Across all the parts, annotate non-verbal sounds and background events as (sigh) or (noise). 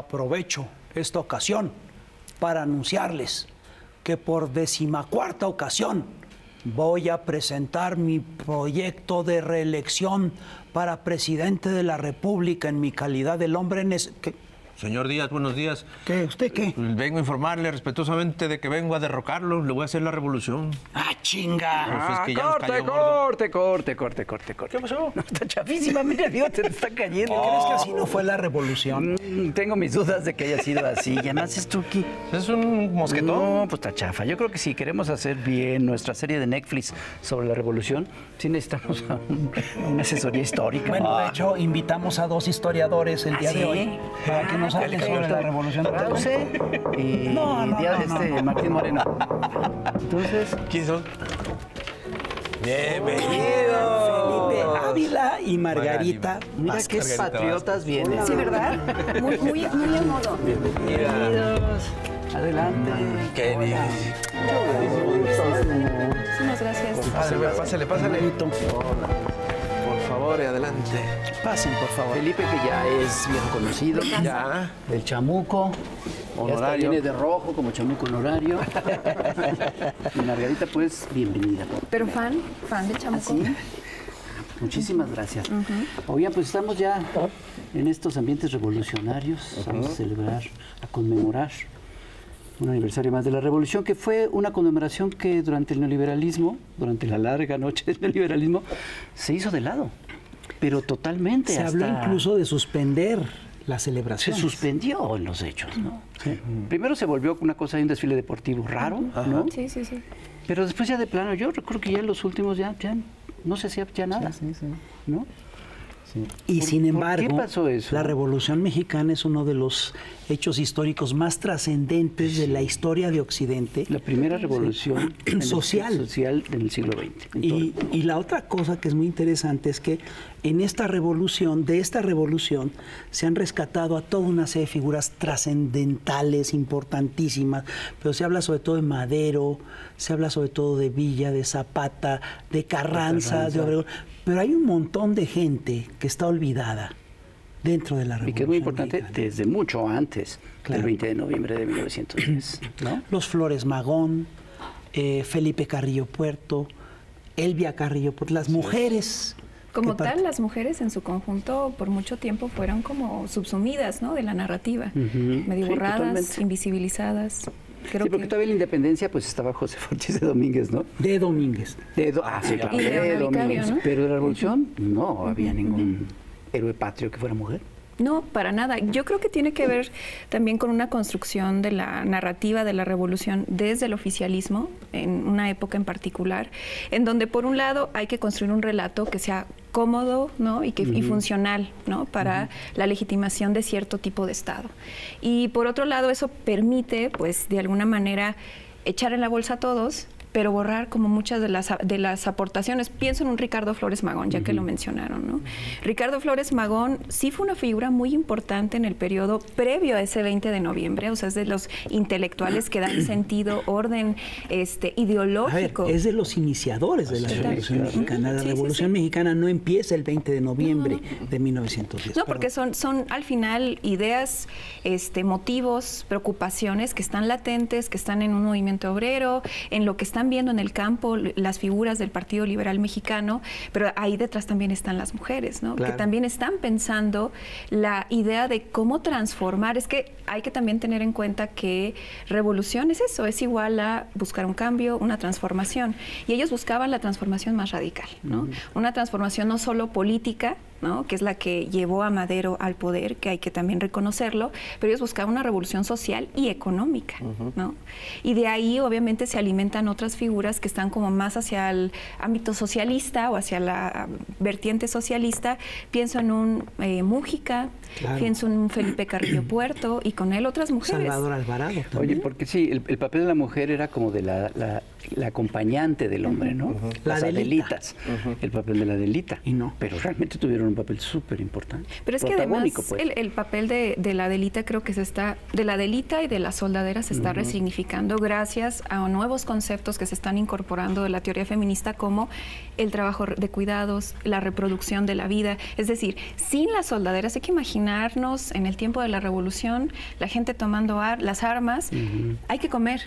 Aprovecho esta ocasión para anunciarles que por decimacuarta ocasión voy a presentar mi proyecto de reelección para presidente de la República en mi calidad del hombre Señor Díaz, buenos días. ¿Qué? ¿Usted qué? Vengo a informarle respetuosamente de que vengo a derrocarlo. Le voy a hacer la revolución. ¡Ah, chinga! Ah, corte, corte, corte, corte, corte, corte. ¿Qué pasó? (laughs) No, está chafísima, mira, Dios, te está cayendo. ¿Crees que así no fue la revolución? Mm, tengo mis dudas de que haya sido así. Y además es Tuki. ¿Es un mosquetón? No, pues está chafa. Yo creo que si queremos hacer bien nuestra serie de Netflix sobre la revolución, sí necesitamos una asesoría histórica. Bueno, de hecho, invitamos a dos historiadores el día ¿Ah, de sí? hoy para que nos sobre la revolución. Krause y No, no, Díaz- no, no, este, no. Martín Moreno. Entonces, ¿Quiénes son? Bienvenido. Felipe Ávila y Margarita. mira qué patriotas vienen. Sí, ¿verdad? Muy, muy, muy a modo. Bienvenidos. Adelante. Qué bien. Muchísimas gracias. Pásale, pásale, pásale. Por favor, adelante. Pasen, por favor. Felipe, que ya es viejo conocido. Ya. El chamuco. Ya Honorario. viene de rojo como chamuco honorario. (laughs) y Margarita, pues, bienvenida. Pero fan, fan de Chamuco. ¿Sí? Muchísimas gracias. Oigan, pues estamos ya en estos ambientes revolucionarios. Vamos a celebrar, a conmemorar un aniversario más de la revolución, que fue una conmemoración que durante el neoliberalismo, durante la larga noche del neoliberalismo, se hizo de lado. Pero totalmente. Se habló hasta- incluso de suspender la se celebración. suspendió en los hechos, ¿no? Primero se volvió una cosa de un desfile deportivo raro, ¿no? Sí, sí, sí. Pero después ya de plano, yo recuerdo que ya en los últimos ya, ya no se hacía ya nada, ¿no? Y ¿Por- sin embargo, qué pasó eso? la Revolución Mexicana es uno de los hechos históricos más trascendentes de la historia de Occidente. La primera revolución en (clears throat) Social. social del siglo XX. Y, la otra cosa que es muy interesante es que en esta revolución, de esta revolución, se han rescatado a toda una serie de figuras trascendentales, importantísimas, pero se habla sobre todo de Madero, se habla sobre todo de Villa, de Zapata, de Carranza, de Carranza. Obregón, pero hay un montón de gente que está olvidada dentro de la Y revolución. que es muy importante mexicana. desde mucho antes Claro. del 20 de noviembre de 1910, (clears throat) ¿no? Los Flores Magón, eh, Felipe Carrillo Puerto, Elvia Carrillo Puerto, las mujeres. Como tal, las mujeres en su conjunto por mucho tiempo fueron como subsumidas, ¿no? De la narrativa. Medio Sí, borradas, totalmente. invisibilizadas. Creo sí, porque que... todavía la independencia pues estaba José Ortiz de Domínguez, ¿no? De Domínguez. De Do- ah, sí, claro, de Vicario, Domínguez. ¿no? Pero de la revolución no había ningún héroe patrio que fuera mujer. No, para nada. Yo creo que tiene que ver también con una construcción de la narrativa de la revolución desde el oficialismo, en una época en particular, en donde por un lado hay que construir un relato que sea cómodo ¿no? y, que, y funcional ¿no? para la legitimación de cierto tipo de Estado. Y por otro lado eso permite, pues, de alguna manera, echar en la bolsa a todos pero borrar como muchas de las, de las aportaciones. Pienso en un Ricardo Flores Magón, ya que lo mencionaron. ¿no? Ricardo Flores Magón sí fue una figura muy importante en el periodo previo a ese 20 de noviembre, o sea, es de los intelectuales que dan (clears throat) sentido, orden este, ver, ideológico. es de los iniciadores de la Sí, Revolución. Mexicana. La Sí, Revolución sí. Mexicana no empieza el 20 de noviembre de 1910. No, porque son, son al final ideas, este, motivos, preocupaciones que están latentes, que están en un movimiento obrero, en lo que están viendo en el campo las figuras del Partido Liberal Mexicano, pero ahí detrás también están las mujeres, ¿no? Claro. Que también están pensando la idea de cómo transformar. Es que hay que también tener en cuenta que revolución es eso, es igual a buscar un cambio, una transformación. Y ellos buscaban la transformación más radical, ¿no? Una transformación no solo política, ¿no? que es la que llevó a Madero al poder, que hay que también reconocerlo, pero ellos buscaban una revolución social y económica. ¿no? Y de ahí obviamente se alimentan otras figuras que están como más hacia el ámbito socialista o hacia la um, vertiente socialista. Pienso en un eh, Mújica, Claro. pienso en un Felipe Carrillo (clears throat) Puerto y con él otras mujeres. Salvador Alvarado Oye, porque sí, el, el papel de la mujer era como de la, la- la acompañante del hombre, ¿no? La Las Adelita. Adelitas, el papel de la Adelita. Y no. Pero realmente tuvieron un papel súper importante. Pero es que además pues. el, el papel de, de la Adelita creo que se está, de la Adelita y de la soldadera se está resignificando gracias a nuevos conceptos que se están incorporando de la teoría feminista como el trabajo de cuidados, la reproducción de la vida. Es decir, sin las soldaderas hay que imaginarnos en el tiempo de la revolución la gente tomando ar- las armas, hay que comer,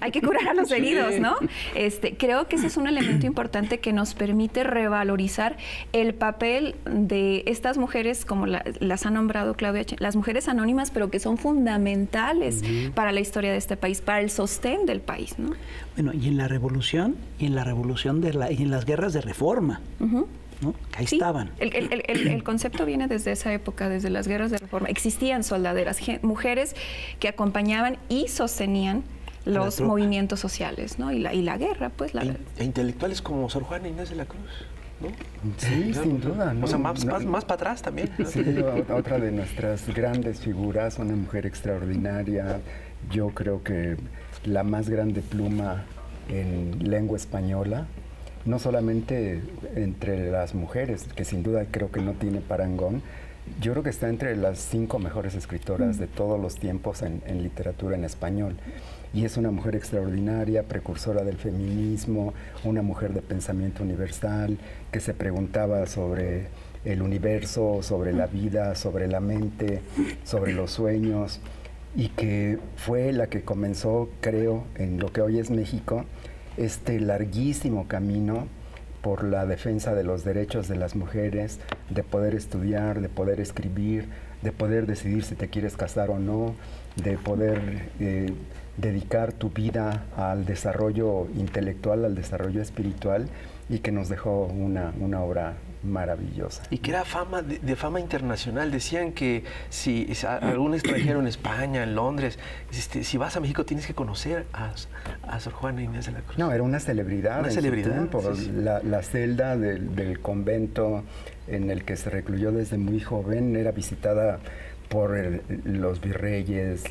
hay que curar a los heridos, ¿no? Este, creo que ese es un elemento importante que nos permite revalorizar el papel de estas mujeres, como la- las ha nombrado Claudia, las mujeres anónimas, pero que son fundamentales para la historia de este país, para el sostén del país, ¿no? Bueno, y en la revolución, y en la revolución de la, y en las guerras de reforma, ¿no? Que Ahí Sí, estaban. El, el- el- concepto viene desde esa época, desde las guerras de reforma. Existían soldaderas, mujeres que acompañaban y sostenían los movimientos sociales, ¿no? Y la, y la guerra, pues, la, E, e intelectuales como Sor Juana Inés de la Cruz, ¿no? Sí, Claro. sin duda. ¿no? O sea, más, No, más, más para atrás también. ¿no? Sí, (laughs) otra de nuestras grandes figuras, una mujer extraordinaria, yo creo que la más grande pluma en lengua española, no solamente entre las mujeres, que sin duda creo que no tiene parangón, yo creo que está entre las cinco mejores escritoras de todos los tiempos en, en literatura en español. Y es una mujer extraordinaria, precursora del feminismo, una mujer de pensamiento universal, que se preguntaba sobre el universo, sobre la vida, sobre la mente, sobre los sueños, y que fue la que comenzó, creo, en lo que hoy es México, este larguísimo camino por la defensa de los derechos de las mujeres, de poder estudiar, de poder escribir, de poder decidir si te quieres casar o no, de poder eh, dedicar tu vida al desarrollo intelectual, al desarrollo espiritual y que nos dejó una, una obra maravillosa. Y que era fama de, de fama internacional. Decían que si, algún extranjero en España, en Londres, este, si vas a México tienes que conocer a, a Sor Juana Inés de la Cruz. No, era una celebridad. Una en su celebridad, tiempo. sí, sí. La, la celda del, del convento en el que se recluyó desde muy joven era visitada por el- los virreyes,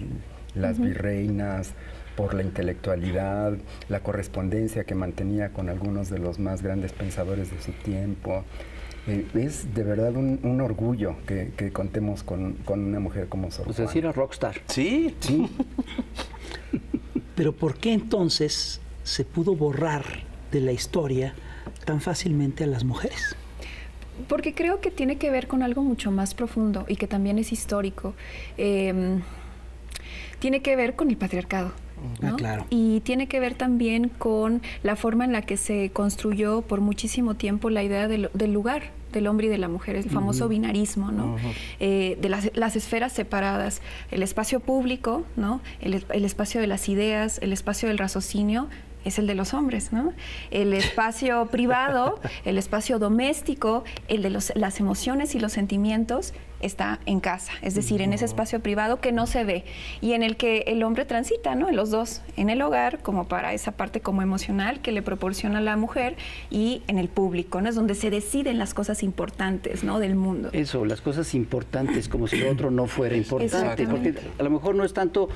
las virreinas, por la intelectualidad, la correspondencia que mantenía con algunos de los más grandes pensadores de su tiempo. Eh, es de verdad un, un orgullo que, que contemos con, con una mujer como Sor Pues Juana. decir a rockstar. Sí, Sí, (laughs) Pero ¿por qué entonces se pudo borrar de la historia tan fácilmente a las mujeres? Porque creo que tiene que ver con algo mucho más profundo y que también es histórico. Eh, tiene que ver con el patriarcado. Ah, ¿no? claro. Y tiene que ver también con la forma en la que se construyó por muchísimo tiempo la idea del, del lugar del hombre y de la mujer, el famoso binarismo, ¿no? Eh, de las, las esferas separadas, el espacio público, ¿no? El, es- el espacio de las ideas, el espacio del raciocinio es el de los hombres, ¿no? El (laughs) espacio privado, el espacio doméstico, el de los- las emociones y los sentimientos está en casa, es decir, en ese espacio privado que no se ve y en el que el hombre transita, ¿no? En los dos, en el hogar como para esa parte como emocional que le proporciona la mujer y en el público, ¿no? Es donde se deciden las cosas importantes, ¿no? Del mundo. Eso, las cosas importantes, como si lo otro no fuera importante. Porque a lo mejor no es tanto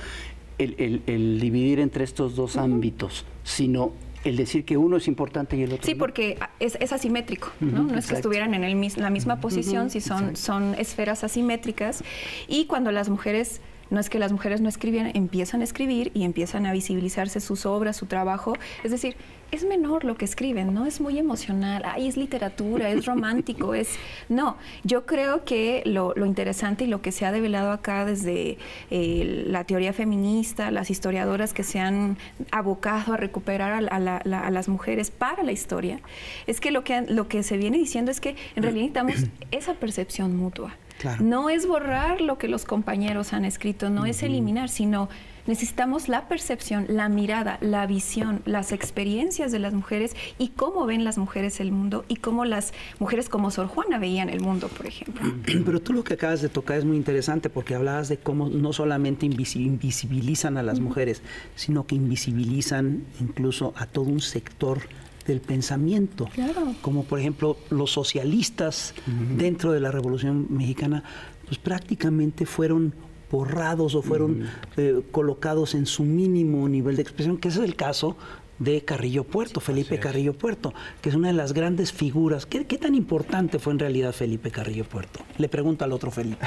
el, el- el dividir entre estos dos ámbitos, sino el decir que uno es importante y el otro Sí, no. porque es, es asimétrico, ¿no? No es que estuvieran en el la misma posición, si son, son esferas asimétricas. Y cuando las mujeres, no es que las mujeres no escribían, empiezan a escribir y empiezan a visibilizarse sus obras, su trabajo. Es decir, es menor lo que escriben, ¿no? Es muy emocional, ay, es literatura, es romántico, es... No, yo creo que lo, interesante y lo que se ha develado acá desde eh, la teoría feminista, las historiadoras que se han abocado a recuperar a, a la- la- a las mujeres para la historia, es que lo que, lo que se viene diciendo es que en realidad necesitamos esa percepción mutua. Claro. No es borrar lo que los compañeros han escrito, no es eliminar, sino necesitamos la percepción, la mirada, la visión, las experiencias de las mujeres y cómo ven las mujeres el mundo y cómo las mujeres como Sor Juana veían el mundo, por ejemplo. (clears throat) Pero tú lo que acabas de tocar es muy interesante porque hablabas de cómo no solamente invisi- invisibilizan a las mujeres, sino que invisibilizan incluso a todo un sector del pensamiento. Claro. Como por ejemplo los socialistas dentro de la Revolución Mexicana, pues prácticamente fueron borrados o fueron eh, colocados en su mínimo nivel de expresión, que ese es el caso de Carrillo Puerto, Felipe Carrillo Puerto, que es una de las grandes figuras. ¿Qué, tan importante fue en realidad Felipe Carrillo Puerto? Le pregunto al otro Felipe.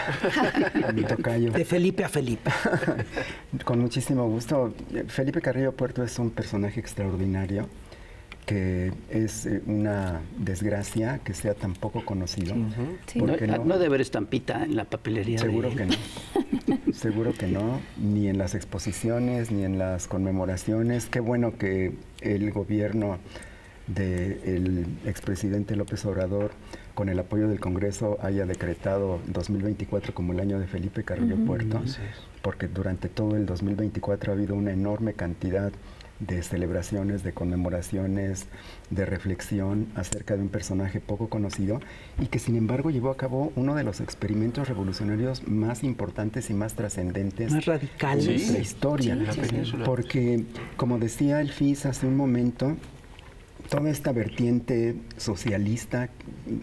(laughs) De Felipe a Felipe. (laughs) Con muchísimo gusto. Felipe Carrillo Puerto es un personaje extraordinario que es eh, una desgracia que sea tan poco conocido. no, debe haber estampita en la papelería. Seguro que no. (laughs) Seguro que no, ni en las exposiciones, ni en las conmemoraciones. Qué bueno que el gobierno del expresidente López Obrador, con el apoyo del Congreso, haya decretado 2024 como el año de Felipe Carrillo Puerto, porque durante todo el 2024 ha habido una enorme cantidad de celebraciones, de conmemoraciones, de reflexión acerca de un personaje poco conocido y que sin embargo llevó a cabo uno de los experimentos revolucionarios más importantes y más trascendentes más radicales. de la historia. porque, como decía el FIS hace un momento, toda esta vertiente socialista,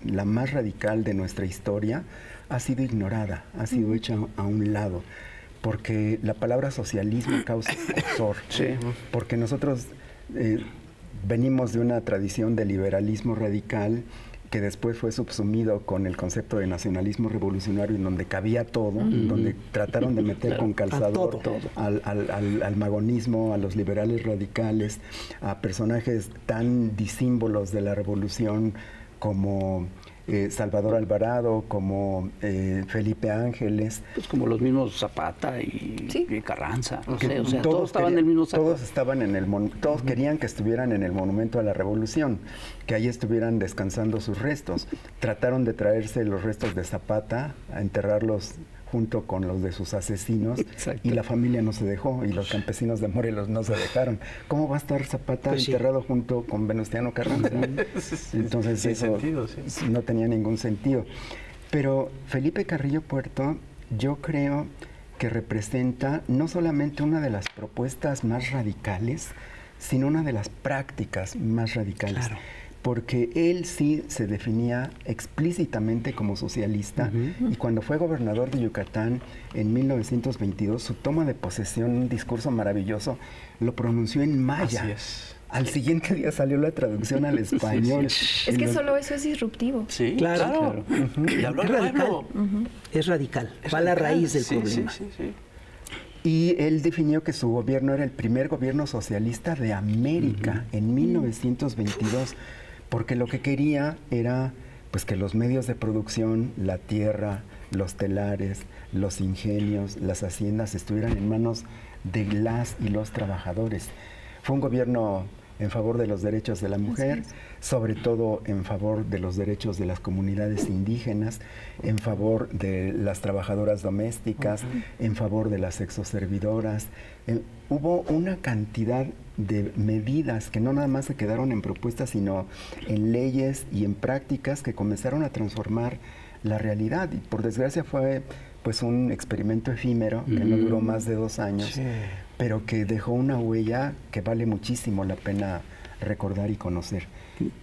la más radical de nuestra historia, ha sido ignorada, ha sido hecha a un lado porque la palabra socialismo (laughs) causa escosor, porque nosotros eh, venimos de una tradición de liberalismo radical que después fue subsumido con el concepto de nacionalismo revolucionario en donde cabía todo, donde trataron de meter con calzador Al, al, magonismo, a los liberales radicales, a personajes tan disímbolos de la revolución como eh, Salvador Alvarado, como eh, Felipe Ángeles. Pues como los mismos Zapata y, Carranza. o sea, todos, estaban en el mismo Todos estaban en el todos querían que estuvieran en el monumento a la revolución, que ahí estuvieran descansando sus restos. Trataron de traerse los restos de Zapata a enterrarlos junto con los de sus asesinos y la familia no se dejó y los campesinos de Morelos no se dejaron. ¿Cómo va a estar Zapata pues enterrado junto con Venustiano Carranza? (laughs) Entonces eso no tenía ningún sentido. Pero Felipe Carrillo Puerto yo creo que representa no solamente una de las propuestas más radicales, sino una de las prácticas más radicales porque él sí se definía explícitamente como socialista y cuando fue gobernador de Yucatán en 1922, su toma de posesión, un discurso maravilloso, lo pronunció en maya. Al siguiente día salió la traducción al (laughs) español. Es que solo eso es disruptivo. Sí, claro. es radical. Es radical. Va a la raíz del problema. Y él definió que su gobierno era el primer gobierno socialista de América en 1922 porque lo que quería era pues que los medios de producción, la tierra, los telares, los ingenios, las haciendas estuvieran en manos de las y los trabajadores. Fue un gobierno en favor de los derechos de la mujer, sobre todo en favor de los derechos de las comunidades indígenas, en favor de las trabajadoras domésticas, en favor de las exoservidoras. Eh, hubo una cantidad de medidas que no nada más se quedaron en propuestas, sino en leyes y en prácticas que comenzaron a transformar la realidad. Y por desgracia fue pues un experimento efímero que no duró más de dos años, pero que dejó una huella que vale muchísimo la pena recordar y conocer.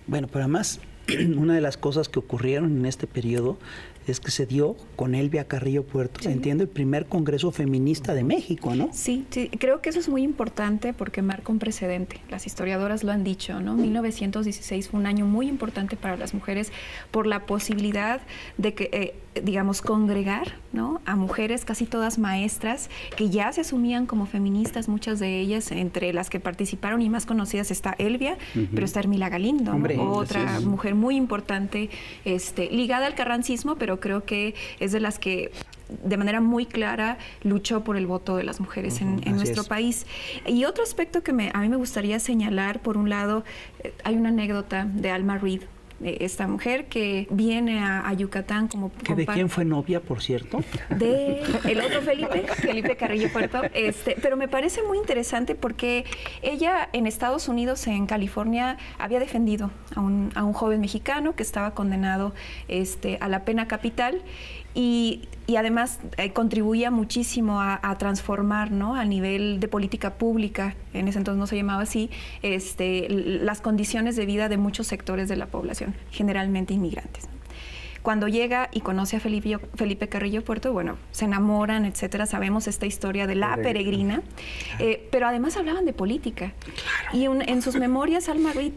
Bueno, pero además (clears throat) una de las cosas que ocurrieron en este periodo es que se dio con Elvia Carrillo Puerto, se entiende, el primer Congreso Feminista de México, ¿no? Sí, sí, creo que eso es muy importante porque marca un precedente. Las historiadoras lo han dicho, ¿no? 1916 fue un año muy importante para las mujeres por la posibilidad de que, eh, digamos, congregar, ¿no? A mujeres casi todas maestras que ya se asumían como feministas, muchas de ellas, entre las que participaron y más conocidas está Elvia, pero está Hermila Galindo, otra mujer muy importante, este, ligada al carrancismo, pero creo que es de las que de manera muy clara luchó por el voto de las mujeres en, nuestro país. Y otro aspecto que me, a mí me gustaría señalar, por un lado, eh, hay una anécdota de Alma Reed, esta mujer que viene a, Yucatán como... ¿De quién fue novia, por cierto? De el otro Felipe, Felipe Carrillo Puerto. Este, pero me parece muy interesante porque ella en Estados Unidos, en California, había defendido a un, a un joven mexicano que estaba condenado este, a la pena capital y, además eh, contribuía muchísimo a, transformar ¿no? a nivel de política pública, en ese entonces no se llamaba así, este, las condiciones de vida de muchos sectores de la población, generalmente inmigrantes. Cuando llega y conoce a Felipe, Felipe Carrillo Puerto, bueno, se enamoran, etcétera. Sabemos esta historia de la peregrina, eh, pero además hablaban de política. Y en sus memorias, Alma Ruiz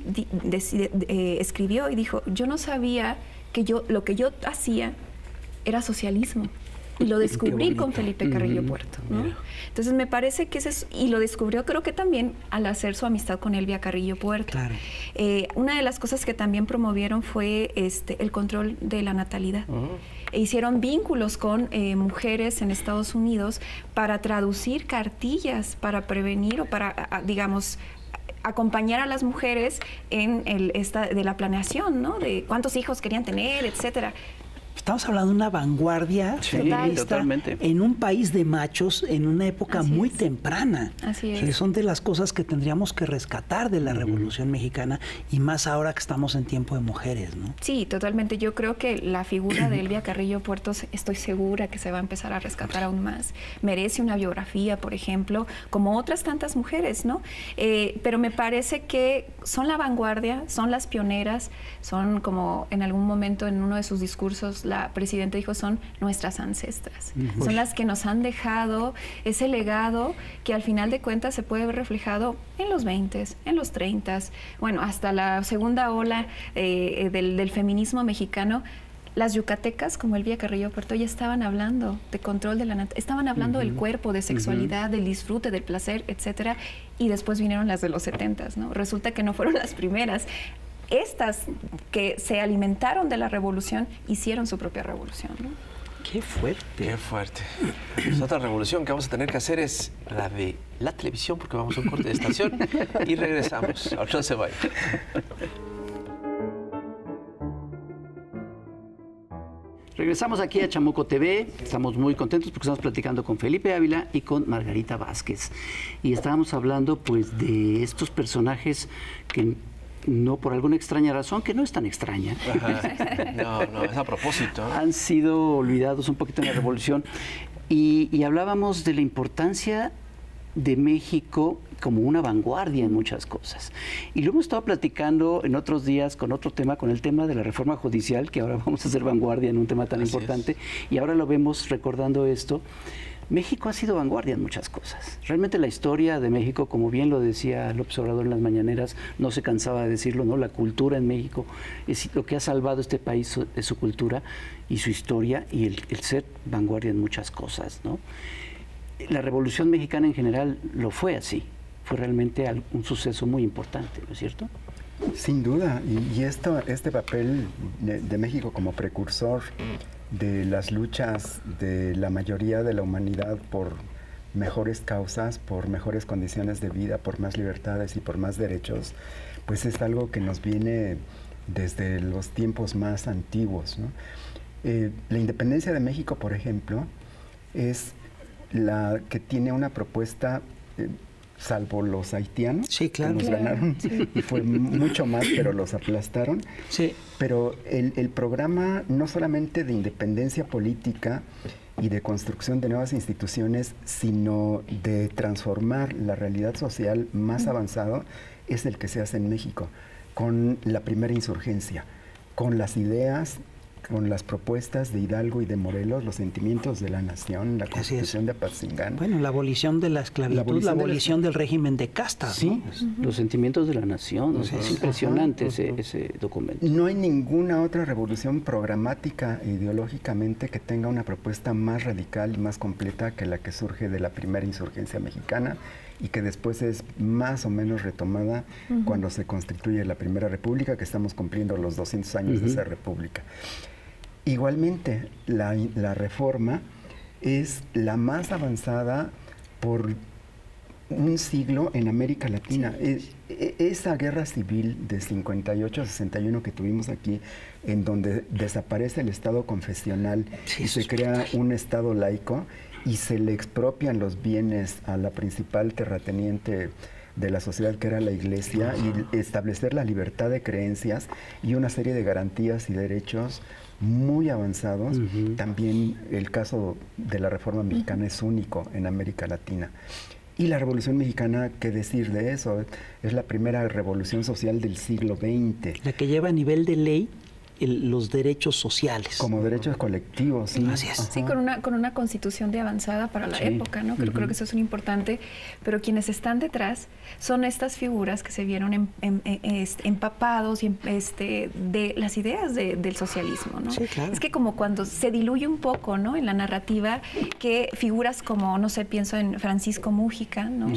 eh, escribió y dijo: Yo no sabía que yo lo que yo hacía era socialismo. Y lo (laughs) descubrí con Felipe Carrillo Puerto. Entonces me parece que ese es, y lo descubrió creo que también al hacer su amistad con Elvia Carrillo Puerto. Eh, una de las cosas que también promovieron fue este, el control de la natalidad. E hicieron vínculos con eh, mujeres en Estados Unidos para traducir cartillas, para prevenir o para, digamos, acompañar a las mujeres en el, esta, de la planeación, ¿no? De cuántos hijos querían tener, etcétera. Estamos hablando de una vanguardia feminista en un país de machos en una época muy temprana. Así es. Que son de las cosas que tendríamos que rescatar de la Revolución Mexicana y más ahora que estamos en tiempo de mujeres, ¿no? Sí, totalmente. Yo creo que la figura de Elvia Carrillo Puertos estoy segura que se va a empezar a rescatar aún más. Merece una biografía, por ejemplo, como otras tantas mujeres, ¿no? Eh, pero me parece que son la vanguardia, son las pioneras, son como en algún momento en uno de sus discursos la presidenta dijo, son nuestras ancestras. Son las que nos han dejado ese legado que al final de cuentas se puede ver reflejado en los 20, en los 30, bueno, hasta la segunda ola eh, del, feminismo mexicano. Las yucatecas, como Elvia Carrillo Puerto, ya estaban hablando de control de la estaban hablando del cuerpo, de sexualidad, del disfrute, del placer, etcétera, y después vinieron las de los setentas, ¿no? Resulta que no fueron las primeras estas que se alimentaron de la revolución hicieron su propia revolución. Qué fuerte. Qué fuerte. Pues otra revolución que vamos a tener que hacer es la de la televisión, porque vamos a un corte de estación y regresamos. (laughs) Ahora no se vaya. Regresamos aquí a Chamuco TV. Estamos muy contentos porque estamos platicando con Felipe Ávila y con Margarita Vázquez. Y estábamos hablando pues de estos personajes que no por alguna extraña razón, que no es tan extraña. (laughs) No, no, es a propósito. Han sido olvidados un poquito en la revolución. Y, hablábamos de la importancia de México como una vanguardia en muchas cosas. Y lo hemos estado platicando en otros días con otro tema, con el tema de la reforma judicial, que ahora vamos a hacer vanguardia en un tema tan importante. Y ahora lo vemos recordando esto. México ha sido vanguardia en muchas cosas. Realmente la historia de México, como bien lo decía el observador en las mañaneras, no se cansaba de decirlo, ¿no? La cultura en México es lo que ha salvado este país es su cultura y su historia y el, ser vanguardia en muchas cosas, ¿no? La Revolución Mexicana en general lo fue así. Fue realmente un suceso muy importante, ¿no es cierto? Sin duda, y, esto, este papel de México como precursor de las luchas de la mayoría de la humanidad por mejores causas, por mejores condiciones de vida, por más libertades y por más derechos, pues es algo que nos viene desde los tiempos más antiguos. Eh, la independencia de México, por ejemplo, es la que tiene una propuesta eh, salvo los haitianos, que nos ganaron, y fue mucho más, pero los aplastaron. Sí. Pero el, el, programa no solamente de independencia política y de construcción de nuevas instituciones, sino de transformar la realidad social más avanzado, es el que se hace en México, con la primera insurgencia, con las ideas con las propuestas de Hidalgo y de Morelos, los sentimientos de la nación, la constitución de Apatzingán. Bueno, la abolición de la esclavitud, la abolición, del régimen de castas. Sí, los sentimientos de la nación. es impresionante ese, ese, documento. No hay ninguna otra revolución programática e ideológicamente que tenga una propuesta más radical y más completa que la que surge de la primera insurgencia mexicana y que después es más o menos retomada cuando se constituye la Primera República, que estamos cumpliendo los 200 años de esa república. Igualmente, la, reforma es la más avanzada por un siglo en América Latina. E, esa guerra civil de 58 a 61 que tuvimos aquí, en donde desaparece el Estado confesional y se crea un Estado laico y se le expropian los bienes a la principal terrateniente de la sociedad que era la iglesia y establecer la libertad de creencias y una serie de garantías y derechos muy avanzados. También el caso de la Reforma Mexicana es único en América Latina. Y la Revolución Mexicana, ¿qué decir de eso? Es la primera revolución social del siglo XX. La que lleva a nivel de ley los derechos sociales. Como derechos colectivos, sí. Así es. Sí, con una, con una constitución de avanzada para la época, ¿no? Creo, creo, que eso es un importante, pero quienes están detrás son estas figuras que se vieron este, empapados y, este, de las ideas del socialismo, ¿no? Sí, claro. Es que como cuando se diluye un poco, ¿no? En la narrativa, que figuras como, no sé, pienso en Francisco Mújica, ¿no?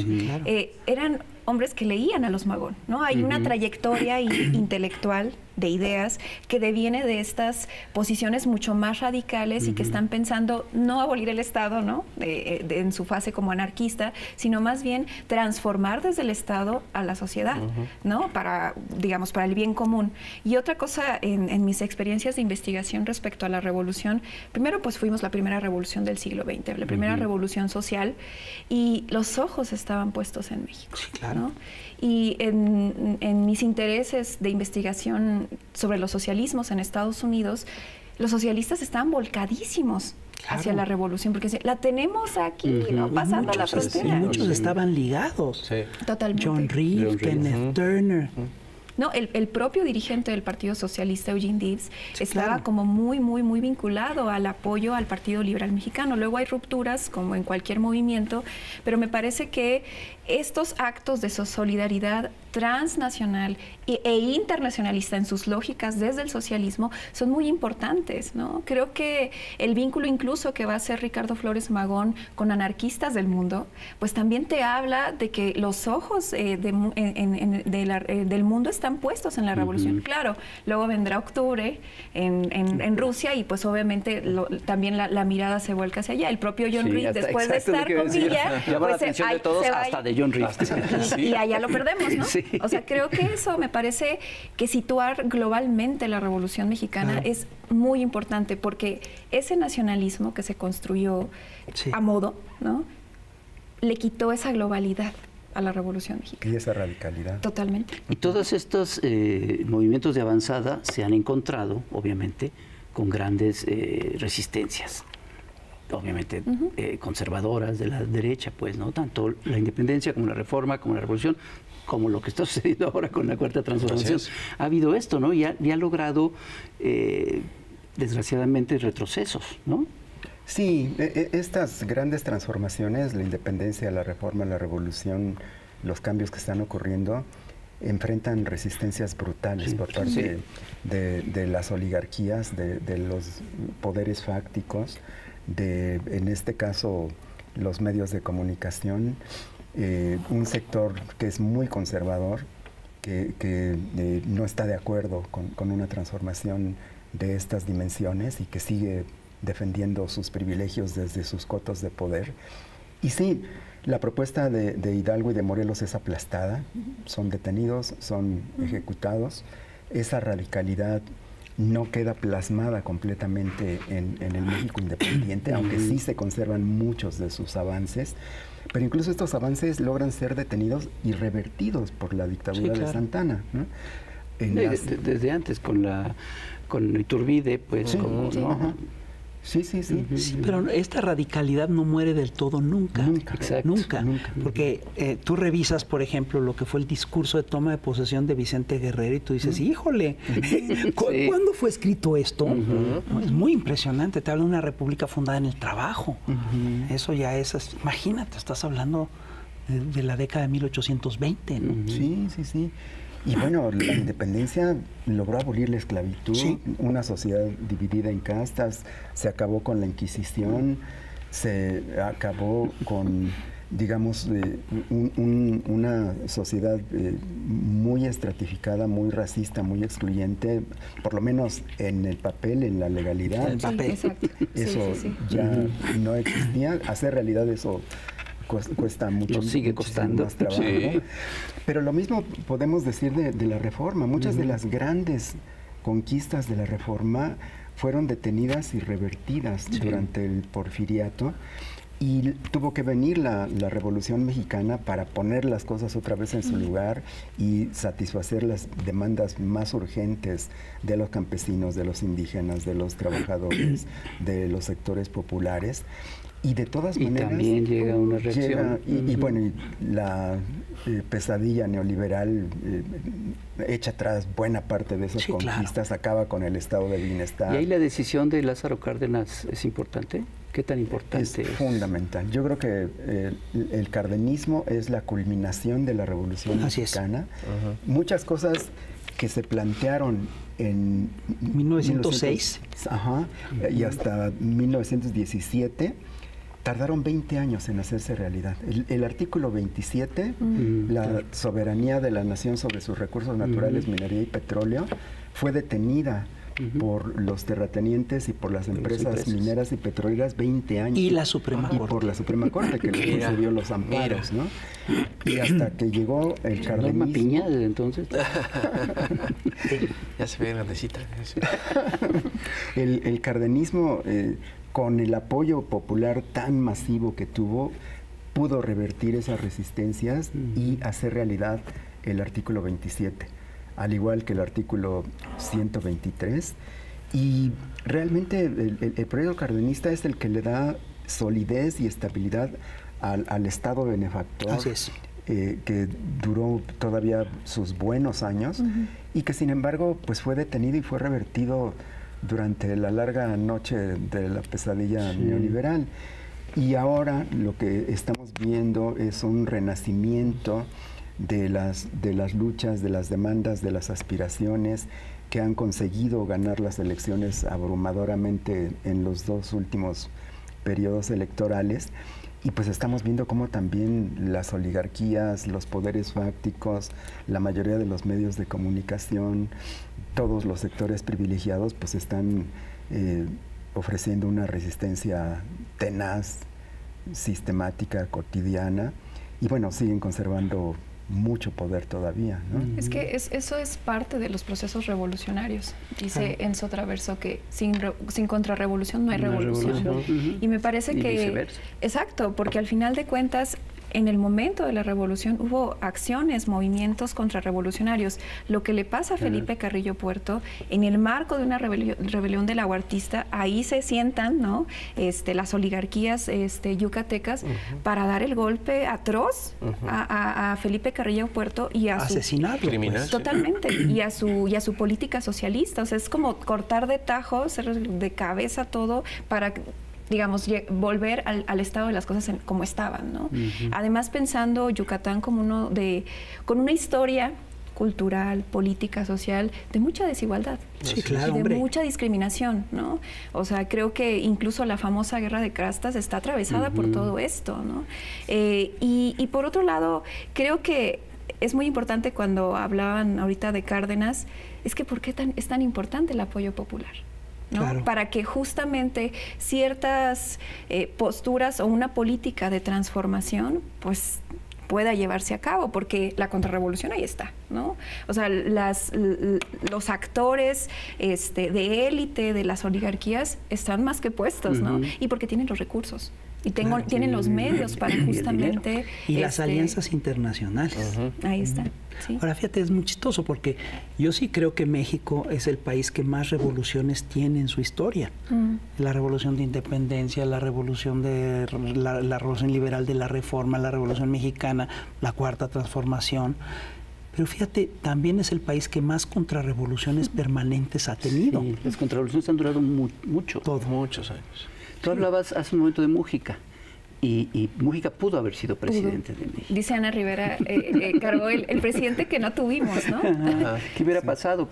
Eh, eran hombres que leían a los Magón, ¿no? Hay una trayectoria intelectual de ideas que deviene de estas posiciones mucho más radicales y que están pensando no abolir el Estado, ¿no? en su fase como anarquista, sino más bien transformar desde el Estado a la sociedad, ¿no? Para, digamos, para el bien común. Y otra cosa en, mis experiencias de investigación respecto a la revolución, primero pues fuimos la primera revolución del siglo XX, la primera revolución social, y los ojos estaban puestos en México, ¿no? Y en, mis intereses de investigación sobre los socialismos en Estados Unidos, los socialistas estaban volcadísimos hacia la revolución, porque la tenemos aquí, ¿no? Pasando la frontera. Y muchos estaban ligados. Sí. Totalmente. John Reed, Kenneth Turner. No, el, propio dirigente del Partido Socialista, Eugene Debs, estaba como muy, muy, muy vinculado al apoyo al Partido Liberal Mexicano. Luego hay rupturas, como en cualquier movimiento, pero me parece que estos actos de solidaridad transnacional e, internacionalista en sus lógicas desde el socialismo son muy importantes, ¿no? Creo que el vínculo incluso que va a hacer Ricardo Flores Magón con anarquistas del mundo, pues también te habla de que los ojos eh, eh, del mundo están puestos en la revolución. Claro, luego vendrá octubre en, Rusia y pues obviamente también la, mirada se vuelca hacia allá. El propio John Reed, después de estar con Villa, pues, de todos hasta de John Reed. (laughs) Y, allá lo perdemos, ¿no? (laughs) O sea, creo que eso me parece que situar globalmente la Revolución Mexicana es muy importante porque ese nacionalismo que se construyó a modo, ¿no? Le quitó esa globalidad a la Revolución Mexicana. Y esa radicalidad. Totalmente. Y todos estos eh, movimientos de avanzada se han encontrado, obviamente, con grandes eh, resistencias obviamente eh, conservadoras de la derecha, pues, ¿no? Tanto la independencia como la reforma, como la revolución, como lo que está (laughs) sucediendo ahora con la cuarta transformación. Ha habido esto, ¿no? Y ha, ha logrado, eh, desgraciadamente, retrocesos, ¿no? Sí, e, e, estas grandes transformaciones, la independencia, la reforma, la revolución, los cambios que están ocurriendo, enfrentan resistencias brutales por parte De, las oligarquías, de, de, los poderes fácticos, de, en este caso, los medios de comunicación, eh, un sector que es muy conservador, que, eh, no está de acuerdo con, una transformación de estas dimensiones y que sigue defendiendo sus privilegios desde sus cotos de poder. Y sí, la propuesta de, de Hidalgo y de Morelos es aplastada, son detenidos, son ejecutados. Esa radicalidad no queda plasmada completamente en, el México independiente, aunque sí se conservan muchos de sus avances, pero incluso estos avances logran ser detenidos y revertidos por la dictadura de Santana. desde, antes, con la con Iturbide, pues, Sí, sí, sí. Pero esta radicalidad no muere del todo nunca. Nunca. Nunca. Porque eh, tú revisas, por ejemplo, lo que fue el discurso de toma de posesión de Vicente Guerrero y tú dices, híjole, (laughs) ¿cuándo fue escrito esto? es muy impresionante. Te habla de una república fundada en el trabajo. Eso ya es, imagínate, estás hablando de, la década de 1820. Sí, sí, sí. Y bueno, la independencia logró abolir la esclavitud, una sociedad dividida en castas, se acabó con la Inquisición, se acabó con, digamos, eh, una sociedad eh, muy estratificada, muy racista, muy excluyente, por lo menos en el papel, en la legalidad. Eso ya no existía. Hacer realidad eso cuesta mucho. sigue costando. Más trabajo. Pero lo mismo podemos decir de, la reforma. Muchas de las grandes conquistas de la reforma fueron detenidas y revertidas durante el porfiriato Y tuvo que venir la, la, Revolución Mexicana para poner las cosas otra vez en su lugar y satisfacer las demandas más urgentes de los campesinos, de los indígenas, de los trabajadores, de los sectores populares. Y de todas y maneras. También llega una reacción. y, bueno, la eh, pesadilla neoliberal eh, echa atrás buena parte de esas conquistas, acaba con el estado de bienestar. ¿Y ahí la decisión de Lázaro Cárdenas es importante? ¿Qué tan importante es? es? fundamental. Yo creo que eh, el cardenismo es la culminación de la Revolución Mexicana. Muchas cosas que se plantearon en 1906 ajá, y hasta 1917 tardaron 20 años en hacerse realidad. El, artículo 27, la soberanía de la nación sobre sus recursos naturales, minería y petróleo, fue detenida por los terratenientes y por las empresas, mineras y petroleras 20 años. Y la Suprema Corte. Y por la Suprema Corte, que (laughs) le concedió los amparos, ¿no? Y hasta que llegó el cardenismo... piña desde entonces? (laughs) ya se ve grandecita. el, el cardenismo... Eh, con el apoyo popular tan masivo que tuvo, pudo revertir esas resistencias y hacer realidad el artículo 27, al igual que el artículo 123. Y realmente el, el, proyecto cardenista es el que le da solidez y estabilidad al, Estado benefactor. Eh, que duró todavía sus buenos años y que sin embargo pues fue detenido y fue revertido durante la larga noche de la pesadilla neoliberal. Y ahora lo que estamos viendo es un renacimiento de las, de las luchas, de las demandas, de las aspiraciones que han conseguido ganar las elecciones abrumadoramente en los dos últimos periodos electorales. Y pues estamos viendo cómo también las oligarquías, los poderes fácticos, la mayoría de los medios de comunicación, todos los sectores privilegiados pues están eh, ofreciendo una resistencia tenaz, sistemática, cotidiana, y bueno, siguen conservando mucho poder todavía. Es que eso es parte de los procesos revolucionarios. Dice Enzo Traverso que sin, sin contrarrevolución no hay revolución. Y me parece que... Exacto, porque al final de cuentas en el momento de la revolución hubo acciones, movimientos contrarrevolucionarios. Lo que le pasa a Felipe Carrillo Puerto, en el marco de una rebelión, del aguartista, ahí se sientan ¿no? este, las oligarquías este, yucatecas para dar el golpe atroz a, Felipe Carrillo Puerto y a Asesinarlo, su... Pues. Totalmente. y, a su, y a su política socialista. O sea, es como cortar de tajo, de cabeza todo para digamos, volver al, estado de las cosas como estaban, ¿no? Además, pensando Yucatán como uno de, con una historia cultural, política, social, de mucha desigualdad. Sí, claro, y de mucha discriminación, ¿no? O sea, creo que incluso la famosa guerra de castas está atravesada por todo esto, ¿no? Eh, y, y por otro lado, creo que es muy importante cuando hablaban ahorita de Cárdenas, es que ¿por qué tan, es tan importante el apoyo popular? Para que justamente ciertas eh, posturas o una política de transformación, pues pueda llevarse a cabo, porque la contrarrevolución ahí está, ¿no? O sea, las, los actores este, de élite de las oligarquías están más que puestos, ¿no? Y porque tienen los recursos y tengo, tienen los medios para (clears throat) justamente... Y, las este, alianzas internacionales. Ahí está. Ahora, fíjate, es muy chistoso porque yo sí creo que México es el país que más revoluciones tiene en su historia. La revolución de independencia, la revolución de la, la revolución liberal de la reforma, la revolución mexicana, la cuarta transformación. Pero fíjate, también es el país que más contrarrevoluciones permanentes ha tenido. las contrarrevoluciones han durado mucho. Todos Muchos años. Tú hablabas hace un momento de Mújica. Y, y, Mújica pudo haber sido presidente de México. Dice Ana Rivera, eh, eh, cargó el, presidente que no tuvimos, ¿no? (laughs) ¿Qué hubiera pasado?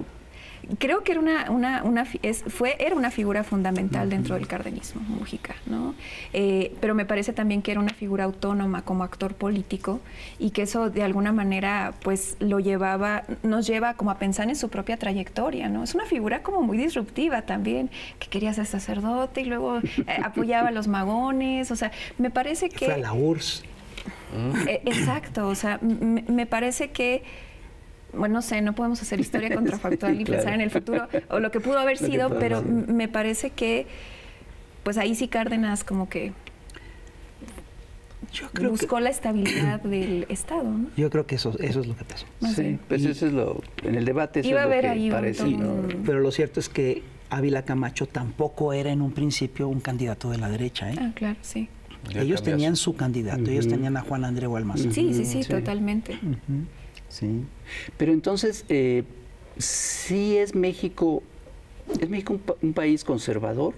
Creo que era una, una, una es, fue, era una figura fundamental dentro del cardenismo, Mujica, ¿no? Eh, pero me parece también que era una figura autónoma como actor político y que eso de alguna manera pues lo llevaba, nos lleva como a pensar en su propia trayectoria, ¿no? Es una figura como muy disruptiva también, que quería ser sacerdote y luego eh, apoyaba a los magones, o sea, me parece que... Fue a la URSS. Eh, exacto, o sea, me parece que bueno, no sé, no podemos hacer historia (laughs) contrafactual y pensar en el futuro o lo que pudo haber sido, pero me parece que, pues ahí sí Cárdenas como que buscó la estabilidad (clears throat) del Estado. ¿no? Yo creo que eso, eso es lo que pasó. Sí, pues eso es lo, en el debate eso Iba es a lo haber que ahí un parece. Pero lo cierto es que Ávila Camacho tampoco era en un principio un candidato de la derecha. ¿eh? Ah, claro, sí. Ya ellos tenían su- candidato, ellos tenían a Juan André Balmazán. Sí, sí, sí, sí. totalmente. Sí. Pero entonces, eh, sí es México, es México un, un país conservador.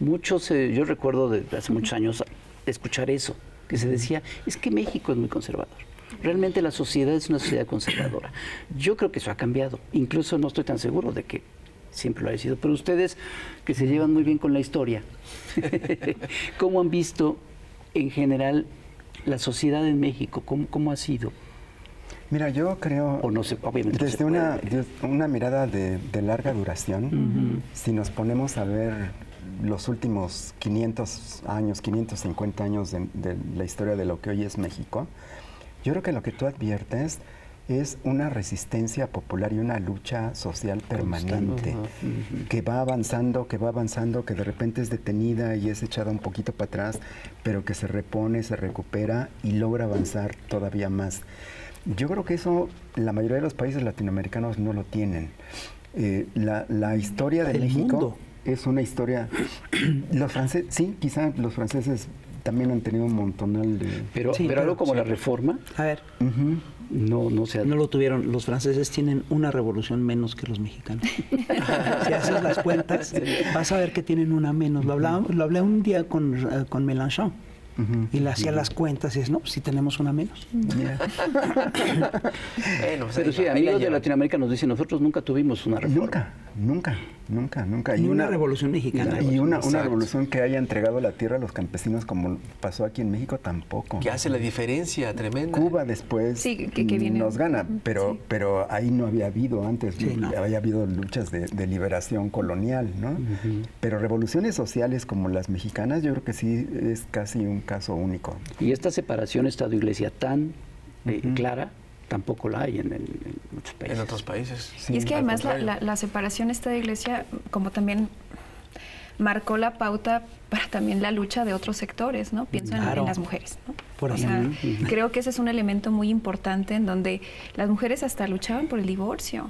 Muchos, yo recuerdo de hace muchos años escuchar eso, que se decía, es que México es muy conservador. Realmente la sociedad es una sociedad conservadora. Yo creo que eso ha cambiado. Incluso no estoy tan seguro de que siempre lo haya sido. Pero ustedes, que se llevan muy bien con la historia, (laughs) ¿cómo han visto en general la sociedad en México? ¿Cómo, cómo ha sido? Mira, yo creo, O no se- obviamente no desde se una, desde una mirada de, de larga duración, si nos ponemos a ver los últimos 500 años, 550 años de, de la historia de lo que hoy es México, yo creo que lo que tú adviertes es una resistencia popular y una lucha social permanente, que va avanzando, que va avanzando, que de repente es detenida y es echada un poquito para atrás, pero que se repone, se recupera y logra avanzar todavía más. Yo creo que eso la mayoría de los países latinoamericanos no lo tienen. Eh, la, la historia de El México mundo. es una historia... (clears throat) los franceses, sí, quizá los franceses también han tenido un montonal de... Pero, Sí, pero algo como sí. la reforma, A ver, no, no se ha... no lo tuvieron. Los franceses tienen una revolución menos que los mexicanos. (laughs) si haces las cuentas, vas a ver que tienen una menos. Lo, hablaba- lo hablé un día con, eh, con Mélenchon. Y le hacía las cuentas y es, no, pues sí tenemos una menos. Yeah. (laughs) Bueno, pues Pero sí, amigos de. Latinoamérica nos dicen, nosotros nunca tuvimos una reforma. Nunca, nunca, nunca, nunca. Ni una revolución mexicana. Y una, una revolución que haya entregado la tierra a los campesinos como pasó aquí en México tampoco. Que hace la diferencia tremenda. Cuba después Sí, que- que viene- nos gana, pero, sí. pero ahí no había habido antes, Sí, no. había habido luchas de, de liberación colonial, ¿no? Pero revoluciones sociales como las mexicanas, yo creo que sí es casi un caso único. Y esta separación Estado-Iglesia tan eh, clara, tampoco la hay en, en- en muchos países. En otros países. Sí, y es que además la, la- la separación esta de iglesia, como también marcó la pauta para también la lucha de otros sectores, ¿no? Pienso en- las mujeres, ¿no? Por O sea, creo que ese es un elemento muy importante en donde las mujeres hasta luchaban por el divorcio,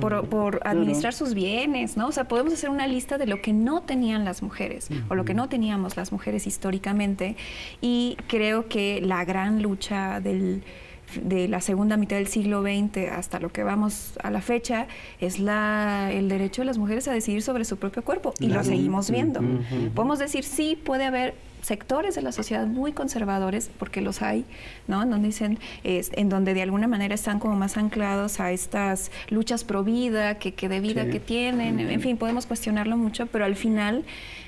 por, por administrar sus bienes, ¿no? O sea, podemos hacer una lista de lo que no tenían las mujeres o lo que no teníamos las mujeres históricamente. Y creo que la gran lucha del de la segunda mitad del siglo XX hasta lo que vamos a la fecha es la el derecho de las mujeres a decidir sobre su propio cuerpo y lo seguimos viendo. Podemos decir sí puede haber sectores de la sociedad muy conservadores porque los hay, ¿no? En donde dicen es- en donde de alguna manera están como más anclados a estas luchas pro vida, que, que de vida Sí. que tienen, en fin, podemos cuestionarlo mucho, pero al final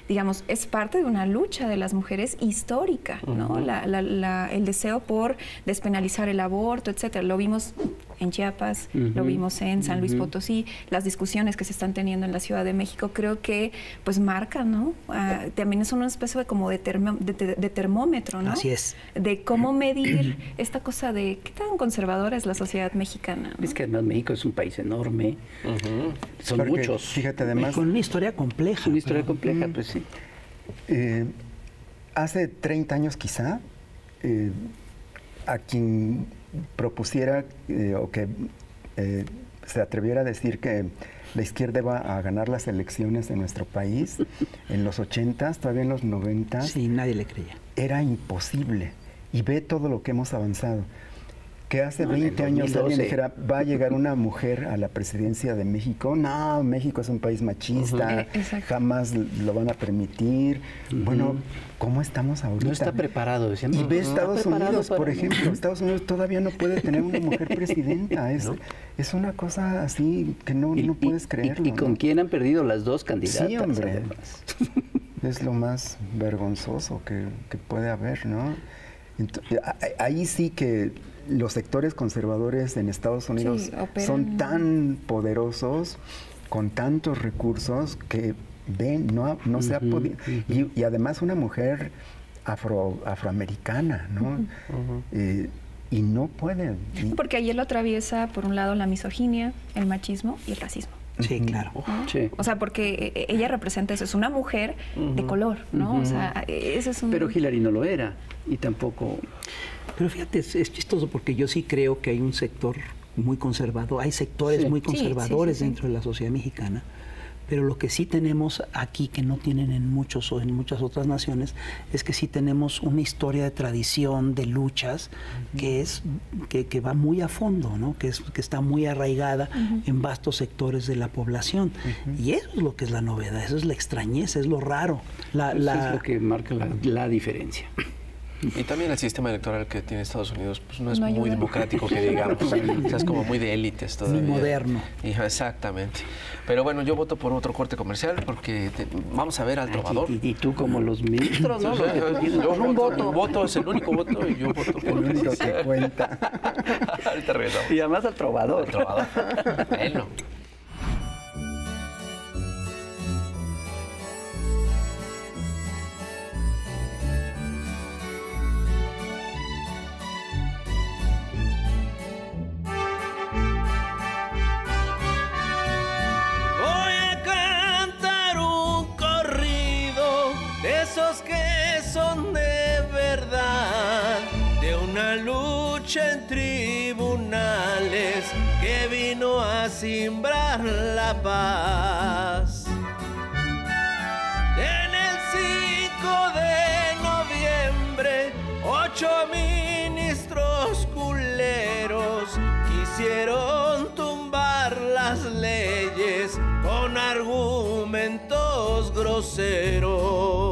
digamos, es parte de una lucha de las mujeres histórica, ¿no? La- la- la- el deseo por despenalizar el aborto, etcétera. Lo vimos en Chiapas, lo vimos en San Luis. Potosí, las discusiones que se están teniendo en la Ciudad de México, creo que pues marcan, ¿no? Ah, también es una especie de como de, termo- de- de- de termómetro, ¿no? Así es. De cómo medir (clears throat) esta cosa de qué tan conservadora es la sociedad mexicana. ¿no? Es que además México es un país enorme, son Porque, muchos. Fíjate, además, Con una historia compleja. una historia pero- compleja, pues sí. Eh, hace 30 años quizá, eh, a quien propusiera eh, o que eh, se atreviera a decir que la izquierda iba a ganar las elecciones en nuestro país, en los 80s, todavía en los 90s, Sí, nadie le creía. era imposible. Y ve todo lo que hemos avanzado. Que hace No, en el 20 años 2012. alguien dijera, va a llegar una mujer a la presidencia de México. No, México es un país machista, Eh, jamás lo van a permitir. Bueno, ¿cómo estamos ahorita? No está preparado, decían. Y ve no Estados Unidos, por ejemplo. Estados Unidos todavía no puede tener una mujer presidenta. Es, es una cosa así que no, Y- no puedes creerlo. Y, con quién han perdido las dos candidatas. Sí, hombre. además. Es lo más vergonzoso que, que puede haber, ¿no? Ahí sí que los sectores conservadores en Estados Unidos operan. son tan poderosos, con tantos recursos, que ven, no, ha- no se ha podido. Y, y además una mujer afro, afroamericana, ¿no? Eh, y no pueden. Y- Porque ahí él lo atraviesa, por un lado, la misoginia, el machismo y el racismo. Sí, claro. Sí. O sea, porque eh, ella representa eso, es una mujer de color, ¿no? O sea, ese es un... Pero Hillary no lo era y tampoco... Pero fíjate, es, es chistoso porque yo sí creo que hay un sector muy conservador, hay sectores Sí. muy Sí, sí, sí, conservadores sí. dentro de la sociedad mexicana, pero lo que sí tenemos aquí que no tienen en muchos o en muchas otras naciones es que sí tenemos una historia de tradición, de luchas que es que, que va muy a fondo, ¿no? Que es que está muy arraigada en vastos sectores de la población. Y eso es lo que es la novedad, eso es la extrañeza, es lo raro, la, Eso la- es lo que marca la, la diferencia. Y también el sistema electoral que tiene Estados Unidos pues, no es No muy ayuda. democrático, que digamos. (laughs) o sea, es como muy de élites todavía. moderno. Hija, exactamente. Pero bueno, yo voto por otro corte comercial porque te- vamos a ver al trovador. Y, y tú como los ministros, ¿no? Yo con un voto, voto. es el único voto y yo voto por El único que cuenta. (laughs) Ahorita regresamos. Y además al trovador. El trovador. Bueno. Voy que son de verdad, de una lucha en tribunales que vino a simbrar la paz. En el 5 de noviembre, ocho ministros culeros quisieron tumbar las leyes con argumentos groseros.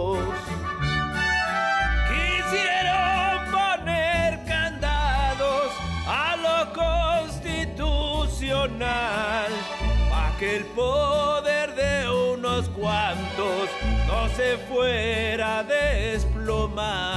Que el poder de unos cuantos no se fuera a desplomar.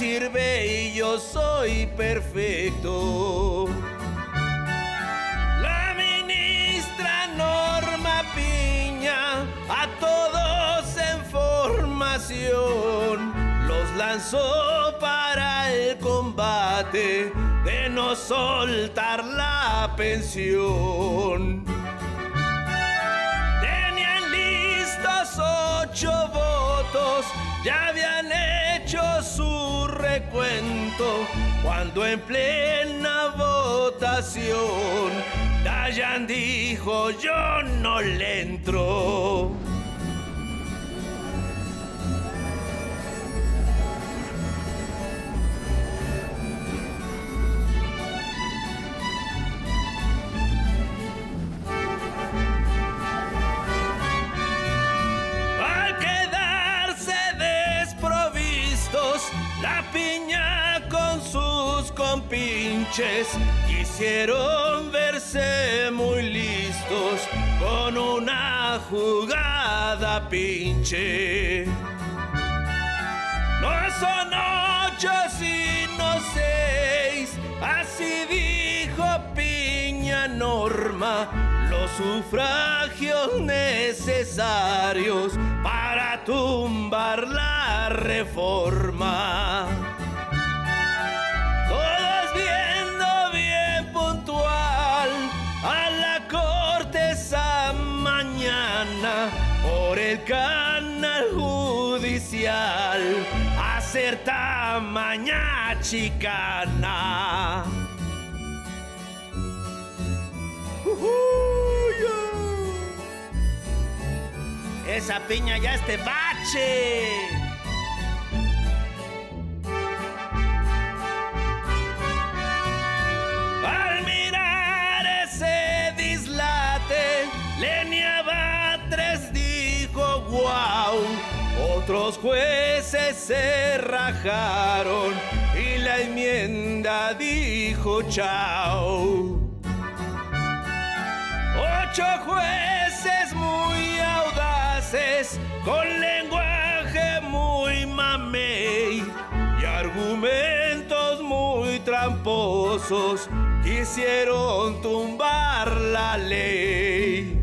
Sirve y yo soy perfecto. La ministra Norma Piña a todos en formación los lanzó para el combate de no soltar la pensión. Cuando en plena votación, Dayan dijo: Yo no le entro. Sus compinches quisieron verse muy listos con una jugada pinche. No son ocho sino seis, así dijo Piña Norma, los sufragios necesarios para tumbar la reforma. Hacer tamaña chicana. Esa piña ya este bache. Al mirar ese dislate, Lenia Batres dijo wow. Otros jueces se rajaron y la enmienda dijo chao. Ocho jueces muy a frases con lenguaje muy mamey y argumentos muy tramposos quisieron tumbar la ley.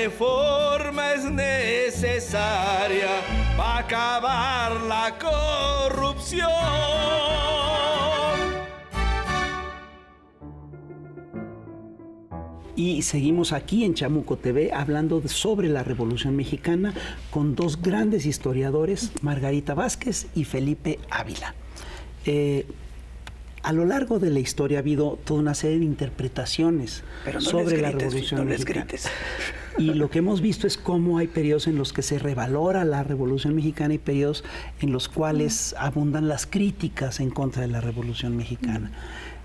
Reforma es necesaria para acabar la corrupción. Y seguimos aquí en Chamuco TV hablando de- sobre la Revolución Mexicana con dos grandes historiadores, Margarita Vázquez y Felipe Ávila. Eh, a lo largo de la historia ha habido toda una serie de interpretaciones Pero no sobre les la grites, Revolución no les Mexicana. grites. (laughs) Y lo que hemos visto es cómo hay periodos en los que se revalora la Revolución Mexicana y periodos en los cuales abundan las críticas en contra de la Revolución Mexicana.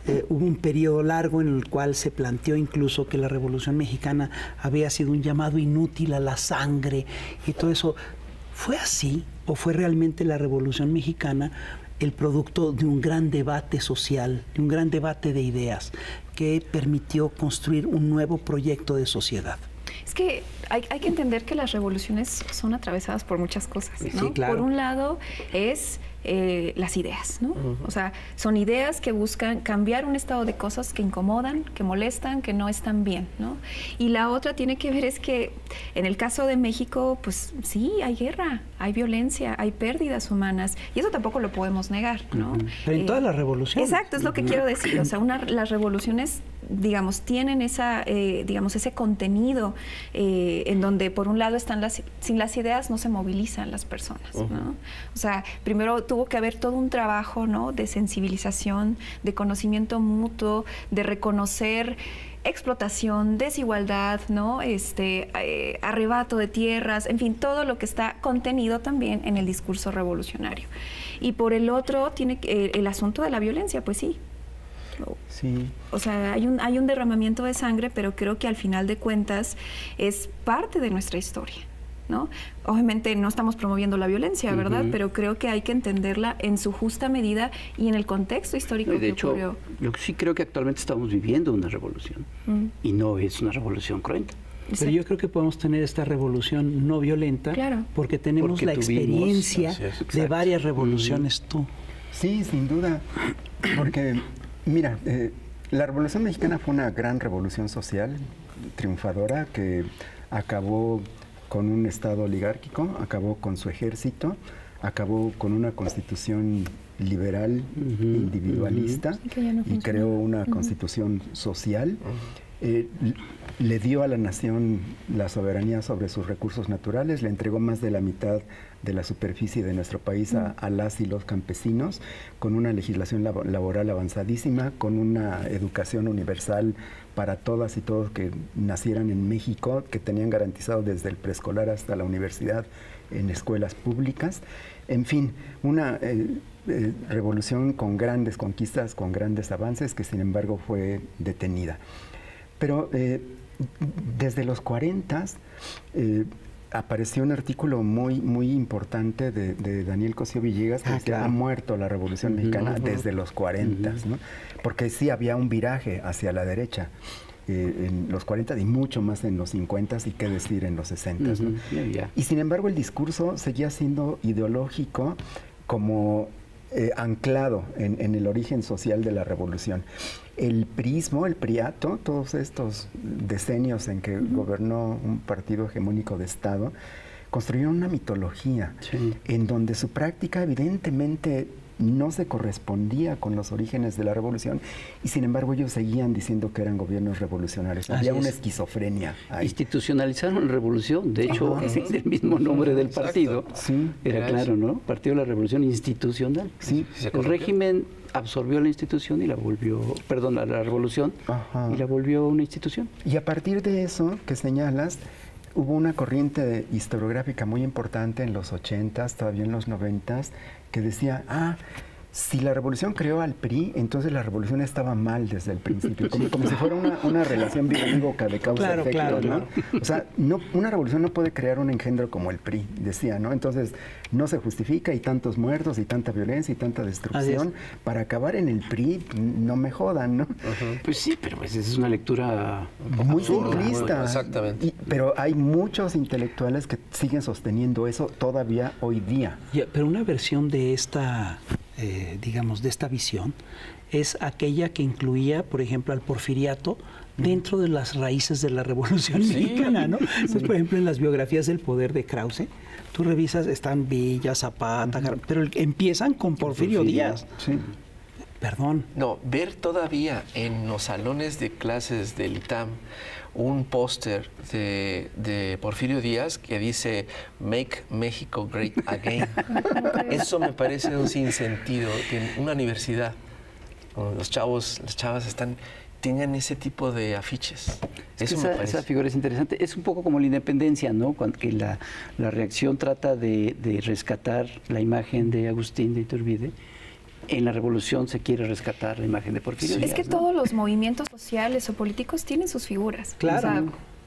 Eh, hubo un periodo largo en el cual se planteó incluso que la Revolución Mexicana había sido un llamado inútil a la sangre y todo eso. ¿Fue así o fue realmente la Revolución Mexicana el producto de un gran debate social, de un gran debate de ideas que permitió construir un nuevo proyecto de sociedad? Es que hay, hay que entender que las revoluciones son atravesadas por muchas cosas. Sí, ¿no? claro. Por un lado es eh, las ideas, ¿no? O sea, son ideas que buscan cambiar un estado de cosas que incomodan, que molestan, que no están bien, ¿no? Y la otra tiene que ver es que en el caso de México, pues sí, hay guerra, hay violencia, hay pérdidas humanas y eso tampoco lo podemos negar, ¿no? Pero en Eh, todas las revoluciones. Exacto, es lo que quiero decir. O sea, una- las revoluciones, digamos, tienen esa, eh, digamos, ese contenido eh, en donde, por un lado, están las, sin las ideas no se movilizan las personas, ¿no? O sea, primero tuvo que haber todo un trabajo, ¿no? De sensibilización, de conocimiento mutuo, de reconocer explotación, desigualdad, ¿no? Este eh, arrebato de tierras, en fin, todo lo que está contenido también en el discurso revolucionario. Y por el otro tiene eh, el asunto de la violencia, pues sí. Sí, O sea, hay un, hay un derramamiento de sangre, pero creo que al final de cuentas es parte de nuestra historia. ¿no? Obviamente no estamos promoviendo la violencia, ¿verdad? Pero creo que hay que entenderla en su justa medida y en el contexto histórico de que hecho, ocurrió. yo sí creo que actualmente estamos viviendo una revolución Mm. y no es una revolución cruenta. Pero yo creo que podemos tener esta revolución no violenta Claro. porque tenemos Porque la tuvimos- experiencia es, de varias revoluciones tú. Sí, sin duda. Porque, mira, eh, la Revolución Mexicana fue una gran revolución social, triunfadora, que acabó con un Estado oligárquico, acabó con su ejército, acabó con una constitución liberal, individualista, no y creó una constitución social. Eh, le dio a la nación la soberanía sobre sus recursos naturales, le entregó más de la mitad de la superficie de nuestro país a, a las y los campesinos, con una legislación labo- laboral avanzadísima, con una educación universal para todas y todos que nacieran en México, que tenían garantizado desde el preescolar hasta la universidad en escuelas públicas. En fin, una eh, eh, revolución con grandes conquistas, con grandes avances, que sin embargo fue detenida. Pero eh, desde los 40 eh, apareció un artículo muy, muy importante de, de Daniel Cosío Villegas que Ah, decía, claro. ha muerto la Revolución Mexicana desde los 40, ¿no? porque sí había un viraje hacia la derecha. eh, en los 40 y mucho más en los 50 y qué decir en los 60. ¿no? Ujú, ya, ya. Y sin embargo el discurso seguía siendo ideológico como eh, anclado en, en el origen social de la revolución. El prismo, el priato, todos estos decenios en que gobernó un partido hegemónico de Estado, construyeron una mitología Sí. en donde su práctica evidentemente no se correspondía con los orígenes de la revolución y sin embargo ellos seguían diciendo que eran gobiernos revolucionarios. Así Había una es. esquizofrenia ahí. Institucionalizaron la revolución, de hecho, Ajá. (laughs) es el mismo nombre del partido. Sí. Era claro. ¿no? Partido de la Revolución Institucional. Sí. El régimen absorbió la institución y la volvió, perdón, la, la revolución Ajá. y la volvió una institución. Y a partir de eso que señalas, hubo una corriente historiográfica muy importante en los 80s, todavía en los 90s, que decía, ah, si la revolución creó al PRI, entonces la revolución estaba mal desde el principio, como, como si fuera una, una relación biológica de causa-efecto, Claro, claro, ¿no? O sea, no, una revolución no puede crear un engendro como el PRI, decía, ¿no? Entonces, no se justifica y tantos muertos y tanta violencia y tanta destrucción para acabar en el PRI, no me jodan, ¿no? Pues sí, pero pues esa es una lectura Muy simplista. Exactamente. Y- pero hay muchos intelectuales que siguen sosteniendo eso todavía hoy día. Pero una versión de esta, eh, digamos, de esta visión es aquella que incluía, por ejemplo, al porfiriato dentro de las raíces de la Revolución Mexicana, ¿no? Por ejemplo, en las biografías del poder de Krause, tú revisas, están Villa, Zapata, pero empiezan con Porfirio, Porfirio. Díaz. Sí. Perdón. No, ver todavía en los salones de clases del ITAM un póster de, de Porfirio Díaz que dice Make Mexico Great Again. (laughs) Eso me parece un sinsentido que en una universidad los chavos, las chavas están tengan ese tipo de afiches. Es Eso me esa, parece. esa figura es interesante. Es un poco como la independencia, ¿no? Cuando que la, la reacción trata de, de rescatar la imagen de Agustín de Iturbide. En la revolución se quiere rescatar la imagen de Porfirio Es Díaz, que ¿no? todos los movimientos sociales o políticos tienen sus figuras. Claro. O sea,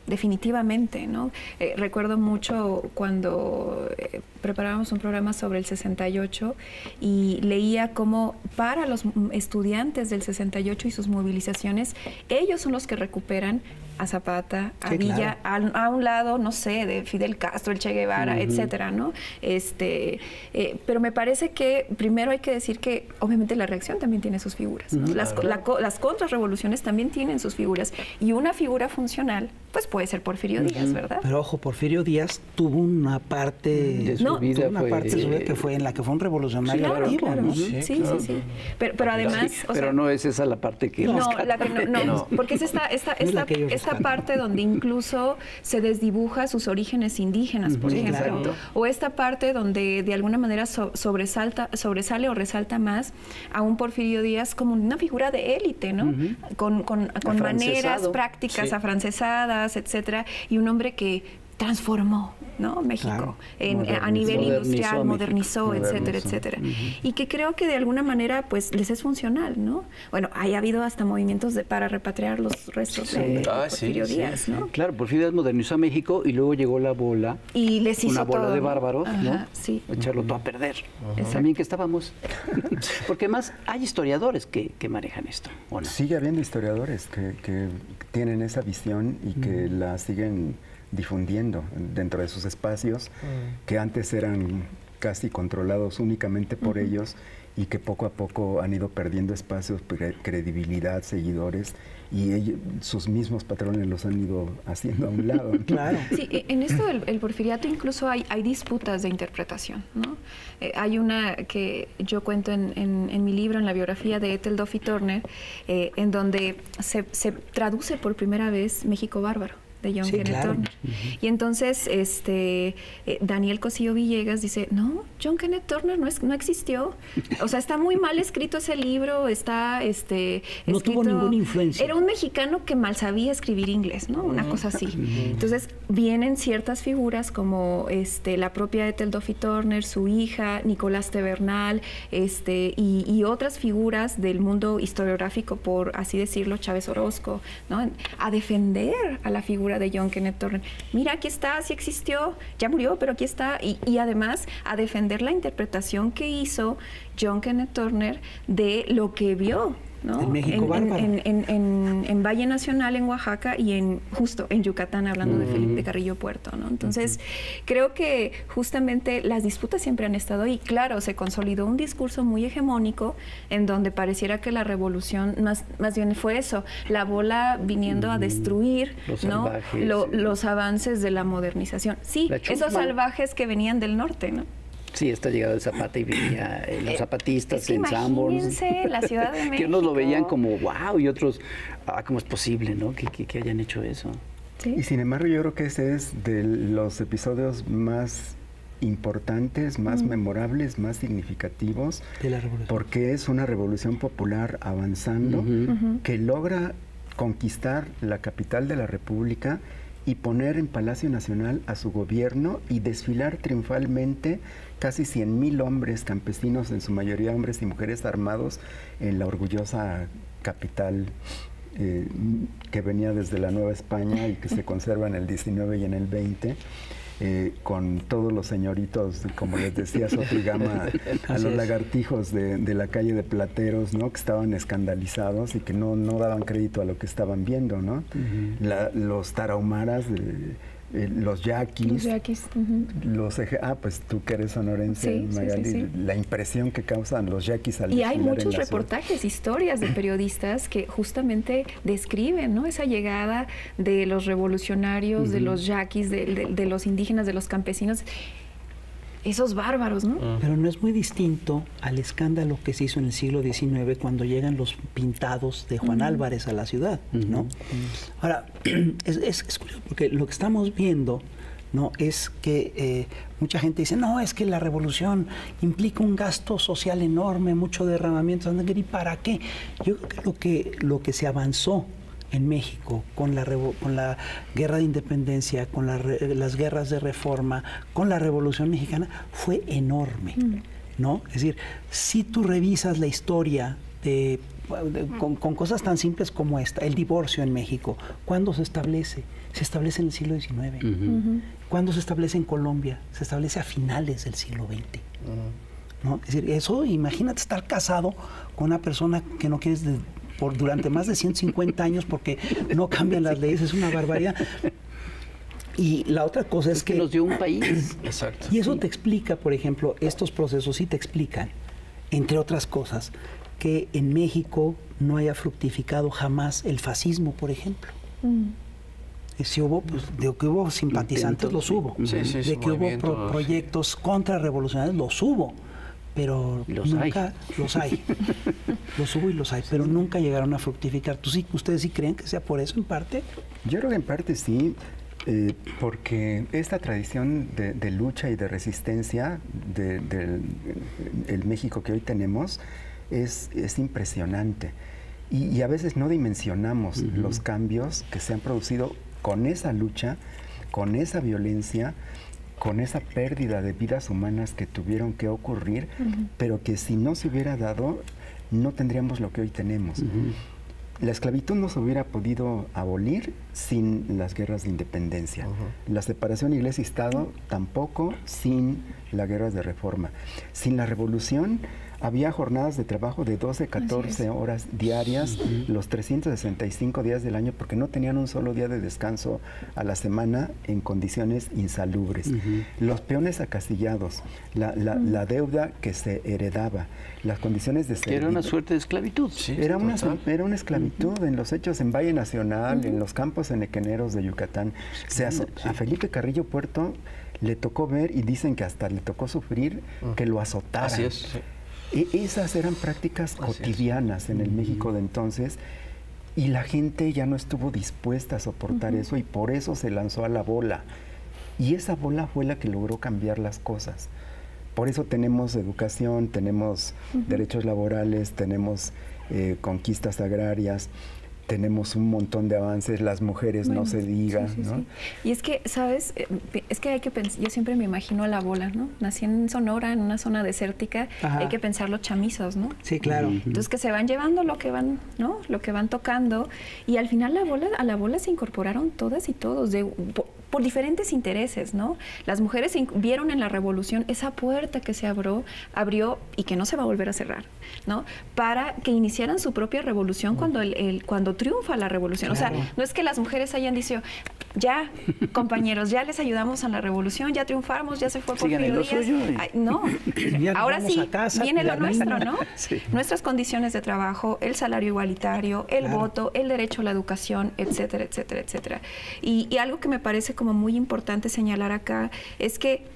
definitivamente, ¿no? Eh, recuerdo mucho cuando eh, preparábamos un programa sobre el 68 y leía cómo para los estudiantes del 68 y sus movilizaciones, ellos son los que recuperan a Zapata, a Sí, Villa, a, a un lado, no sé, de Fidel Castro, el Che Guevara, etcétera, ¿no? Este, eh, pero me parece que primero hay que decir que obviamente la reacción también tiene sus figuras. ¿no? Las, la co- las contrarrevoluciones también tienen sus figuras y una figura funcional, pues puede ser Porfirio Díaz, ¿verdad? Pero ojo, Porfirio Díaz tuvo una parte De su No, vida tuvo una fue- parte de su vida que fue en la que fue un revolucionario claro, activo, claro. ¿no? Sí, sí, claro. sí. Pero, pero además, Sí, o pero no es esa la parte que No, rescata. la que no, no, (laughs) No. porque es esta, esta, No es la esta, que ellos esta parte donde incluso se desdibuja sus orígenes indígenas, por Sí, ejemplo. O esta parte donde de alguna manera so- sobresalta, sobresale o resalta más a un Porfirio Díaz como una figura de élite, ¿no? Con, con, con maneras prácticas, Sí. afrancesadas, etcétera, y un hombre que transformó ¿no? México Claro. en- a Modernizó. nivel Modernizó industrial, México. modernizó, etcétera, etcétera. Y que creo que de alguna manera pues les es funcional, ¿no? Bueno, haya habido hasta movimientos de, para repatriar los restos de, de Ah, sí, Porfirio sí, Díaz, sí. ¿no? Claro, Porfirio Díaz modernizó a México y luego llegó la bola, Y les hizo una bola todo, de bárbaros, ¿no? Ajá, Sí. Echarlo todo a perder. También que estábamos. (laughs) Porque además hay historiadores que, que manejan esto, ¿o no? Sigue habiendo historiadores que, que tienen esa visión y que la siguen difundiendo dentro de sus espacios, que antes eran casi controlados únicamente por ellos y que poco a poco han ido perdiendo espacios, cre- credibilidad, seguidores y ellos- sus mismos patrones los han ido haciendo a un lado. (laughs) Claro. Sí, e- en esto del el porfiriato incluso hay, hay disputas de interpretación, ¿no? Eh, hay una que yo cuento en, en- en mi libro, en la biografía de Ethel Duffy Turner, eh, en donde se, se traduce por primera vez México Bárbaro de John Sí, Kenneth claro. Turner. Y entonces este eh, Daniel Cosío Villegas dice, no, John Kenneth Turner no, es, no existió. O sea, está muy mal escrito ese libro, está este, No tuvo ninguna influencia. Era un mexicano que mal sabía escribir inglés, ¿no? Una cosa así. Entonces vienen ciertas figuras como este, la propia Ethel Duffy Turner, su hija, Nicolás Tebernal, este, y, y otras figuras del mundo historiográfico, por así decirlo, Chávez Orozco, ¿no? A defender a la figura de John Kenneth Turner. Mira, aquí está, sí existió, ya murió, pero aquí está. Y, y además a defender la interpretación que hizo John Kenneth Turner de lo que vio. ¿No? El México En- en- bárbaro. en- en, en- en Valle Nacional, en Oaxaca y en justo en Yucatán, hablando de Felipe Carrillo Puerto, ¿no? Entonces, creo que justamente las disputas siempre han estado ahí. Claro, se consolidó un discurso muy hegemónico en donde pareciera que la revolución más, más bien fue eso, la bola viniendo a destruir Los ¿no? salvajes, Lo- sí. los avances de la modernización. Sí, esos salvajes que venían del norte, ¿no? Sí, esta llegada de Zapata y venía eh, los zapatistas es que en Sanborns. la Ciudad de (laughs) que unos lo veían como wow y otros, ah, ¿cómo es posible, no? Que, que- que hayan hecho eso. Sí. Y sin embargo yo creo que ese es de los episodios más importantes, más memorables, más significativos, De la revolución. porque es una revolución popular avanzando que logra conquistar la capital de la República y poner en Palacio Nacional a su gobierno y desfilar triunfalmente casi 100.000 hombres campesinos, en su mayoría hombres y mujeres armados, en la orgullosa capital eh, que venía desde la Nueva España y que se (laughs) conserva en el 19 y en el 20. Eh, con todos los señoritos, como les decía Sotrigama, (laughs) a los lagartijos de, la calle de Plateros, ¿no? Que estaban escandalizados y que no, no daban crédito a lo que estaban viendo, ¿no? los tarahumaras de eh, los yaquis. Los yaquis. los ah, pues tú que eres sonorense, Magali, la impresión que causan los yaquis al Y hay muchos reportajes, historias de periodistas que justamente describen ¿no? esa llegada de los revolucionarios, de los yaquis, de los indígenas, de los campesinos esos bárbaros, ¿no? Pero no es muy distinto al escándalo que se hizo en el siglo XIX cuando llegan los pintados de Juan Álvarez a la ciudad, ¿no? Ahora, (clears throat) es, curioso porque lo que estamos viendo ¿no? es que eh, mucha gente dice, no, es que la revolución implica un gasto social enorme, mucho derramamiento, ¿y para qué? Yo creo que lo que, lo que se avanzó en México con la, con la guerra de independencia, con las guerras de reforma, con la revolución mexicana, fue enorme. Mm. ¿no? Es decir, si tú revisas la historia de, con, cosas tan simples como esta, el divorcio en México, ¿cuándo se establece? Se establece en el siglo XIX. ¿Cuándo se establece en Colombia? Se establece a finales del siglo XX. ¿no? Es decir, eso, imagínate estar casado con una persona que no quieres por durante más de 150 años porque no cambian las leyes, es una barbaridad. Y la otra cosa es, que, nos dio un país. (clears throat) Exacto. Y eso te explica, por ejemplo, estos procesos sí te explican, entre otras cosas, que en México no haya fructificado jamás el fascismo, por ejemplo. Mm. Si hubo, pues, de que hubo simpatizantes, los hubo. de que hubo proyectos contrarrevolucionarios, los hubo pero nunca los hay. (laughs) los hubo y los hay, pero nunca llegaron a fructificar. ¿Tú sí, ¿Ustedes sí creen que sea por eso en parte? Yo creo que en parte sí, eh, porque esta tradición de, lucha y de resistencia del México que hoy tenemos es, es impresionante. Y, a veces no dimensionamos los cambios que se han producido con esa lucha, con esa violencia, con esa pérdida de vidas humanas que tuvieron que ocurrir, pero que si no se hubiera dado, no tendríamos lo que hoy tenemos. La esclavitud no se hubiera podido abolir sin las guerras de independencia. La separación iglesia-estado tampoco sin las guerras de reforma. Sin la revolución había jornadas de trabajo de 12, 14 horas diarias, los 365 días del año, porque no tenían un solo día de descanso a la semana en condiciones insalubres. Los peones acasillados, la, deuda que se heredaba, las condiciones de Era una suerte de esclavitud. era, una, era una esclavitud en los hechos en Valle Nacional, en los campos enequeneros de Yucatán. a Felipe Carrillo Puerto le tocó ver y dicen que hasta le tocó sufrir que lo azotaran. Así es. E, esas eran prácticas cotidianas en el México de entonces y la gente ya no estuvo dispuesta a soportar eso y por eso se lanzó a la bola. Y esa bola fue la que logró cambiar las cosas. Por eso tenemos educación, tenemos derechos laborales, tenemos eh, conquistas agrarias, tenemos un montón de avances, las mujeres no se digan, ¿no? Y es que, ¿sabes? Eh, es que hay que pensar, yo siempre me imagino a la bola, ¿no? Nací en Sonora, en una zona desértica, hay que pensar los chamizos, ¿no? Sí, claro. Entonces que se van llevando lo que van, ¿no? Lo que van tocando y al final la bola, a la bola se incorporaron todas y todos, de, por, diferentes intereses, ¿no? Las mujeres vieron en la revolución esa puerta que se abrió, abrió y que no se va a volver a cerrar, ¿no? Para que iniciaran su propia revolución cuando el, cuando triunfa la revolución. O sea, no es que las mujeres hayan dicho, ya, compañeros, ya les ayudamos a la revolución, ya triunfamos, ya se fue por Díaz. no, (laughs) ahora sí, viene lo nuestro, ¿no? (laughs) Nuestras condiciones de trabajo, el salario igualitario, el voto, el derecho a la educación, etcétera, etcétera, etcétera. Y, y algo que me parece como muy importante señalar acá es que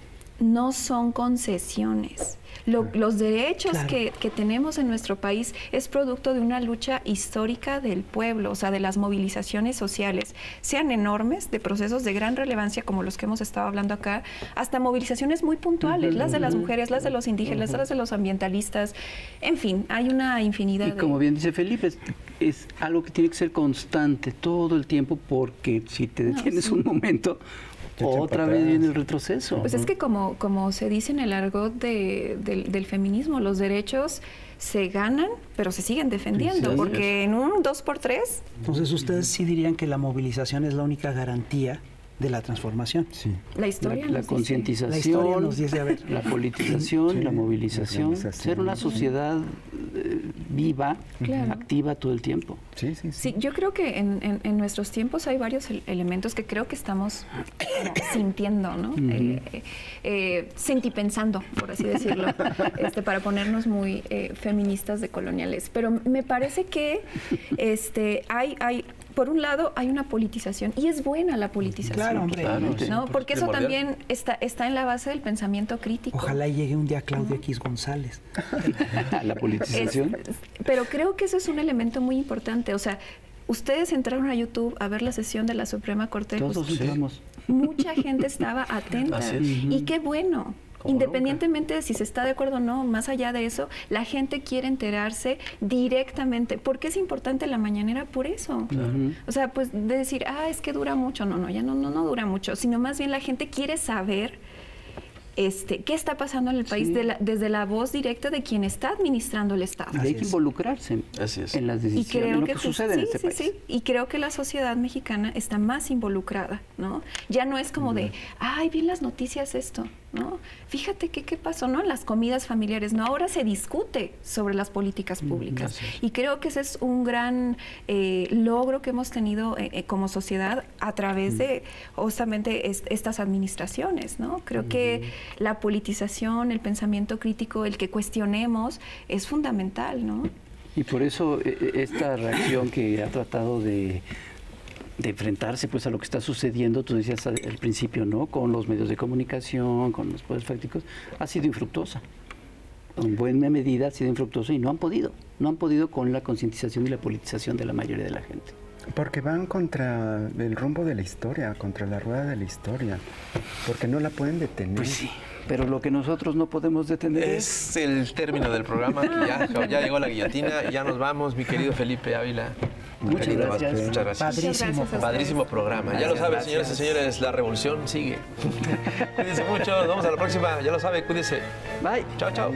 no son concesiones. los derechos que, tenemos en nuestro país es producto de una lucha histórica del pueblo, o sea, de las movilizaciones sociales, sean enormes, de procesos de gran relevancia como los que hemos estado hablando acá, hasta movilizaciones muy puntuales, las de las mujeres, las de los indígenas, las de los ambientalistas, en fin, hay una infinidad. Y como bien dice Felipe, es, algo que tiene que ser constante todo el tiempo porque si te detienes un momento, otra vez viene el retroceso. Pues es que como, como se dice en el argot del feminismo, los derechos se ganan, pero se siguen defendiendo, porque en un 2 por 3 Entonces ustedes sí dirían que la movilización es la única garantía de la transformación. Sí. La historia. La, concientización, la, politización, la movilización, ser una sociedad eh, viva, activa todo el tiempo. Sí, sí, sí. yo creo que en, en, nuestros tiempos hay varios elementos que creo que estamos (coughs) sintiendo, ¿no? Eh, eh, sentipensando, por así decirlo, (laughs) este, para ponernos muy feministas de coloniales. Pero me parece que este, hay, hay por un lado hay una politización y es buena la politización. Claro, hombre. ¿no? Porque eso también está, está en la base del pensamiento crítico. Ojalá llegue un día Claudio X González. (laughs) la politización. pero creo que eso es un elemento muy importante. O sea, ustedes entraron a YouTube a ver la sesión de la Suprema Corte de Justicia. Mucha gente estaba atenta. (laughs) Y qué bueno. Independientemente de si se está de acuerdo o no, más allá de eso, la gente quiere enterarse directamente. ¿Por qué es importante la mañanera? Por eso. O sea, pues de decir, ah, es que dura mucho. No, no, ya no, no, no dura mucho. Sino más bien la gente quiere saber este, qué está pasando en el país desde la voz directa de quien está administrando el Estado. hay que involucrarse en las decisiones, y creo que, sucede en este país. Y creo que la sociedad mexicana está más involucrada, ¿no? Ya no es como de, ay, vi las noticias esto. ¿No? Fíjate que, qué pasó, ¿no? En las comidas familiares, ¿no? Ahora se discute sobre las políticas mm, públicas. Y creo que ese es un gran eh, logro que hemos tenido eh, eh, como sociedad a través mm. de justamente estas administraciones, ¿no? Creo que la politización, el pensamiento crítico, el que cuestionemos, es fundamental, ¿no? Y por eso esta reacción que ha tratado de de enfrentarse pues a lo que está sucediendo, tú decías al principio, ¿no? Con los medios de comunicación, con los poderes fácticos, ha sido infructuosa. En buena medida ha sido infructuosa y no han podido, no han podido con la concientización y la politización de la mayoría de la gente. Porque van contra el rumbo de la historia, contra la rueda de la historia, porque no la pueden detener. Pues sí, pero lo que nosotros no podemos detener es... el término del programa, que ya, (laughs) ya llegó la guillotina, ya nos vamos, mi querido Felipe Ávila. Muchas gracias. Muchas gracias. Padrísimo, Padrísimo programa. ya lo saben, señores y señores, la revolución sigue. (laughs) cuídense mucho, nos vemos a la próxima. Ya lo saben, cuídense. Bye. Chao, chao.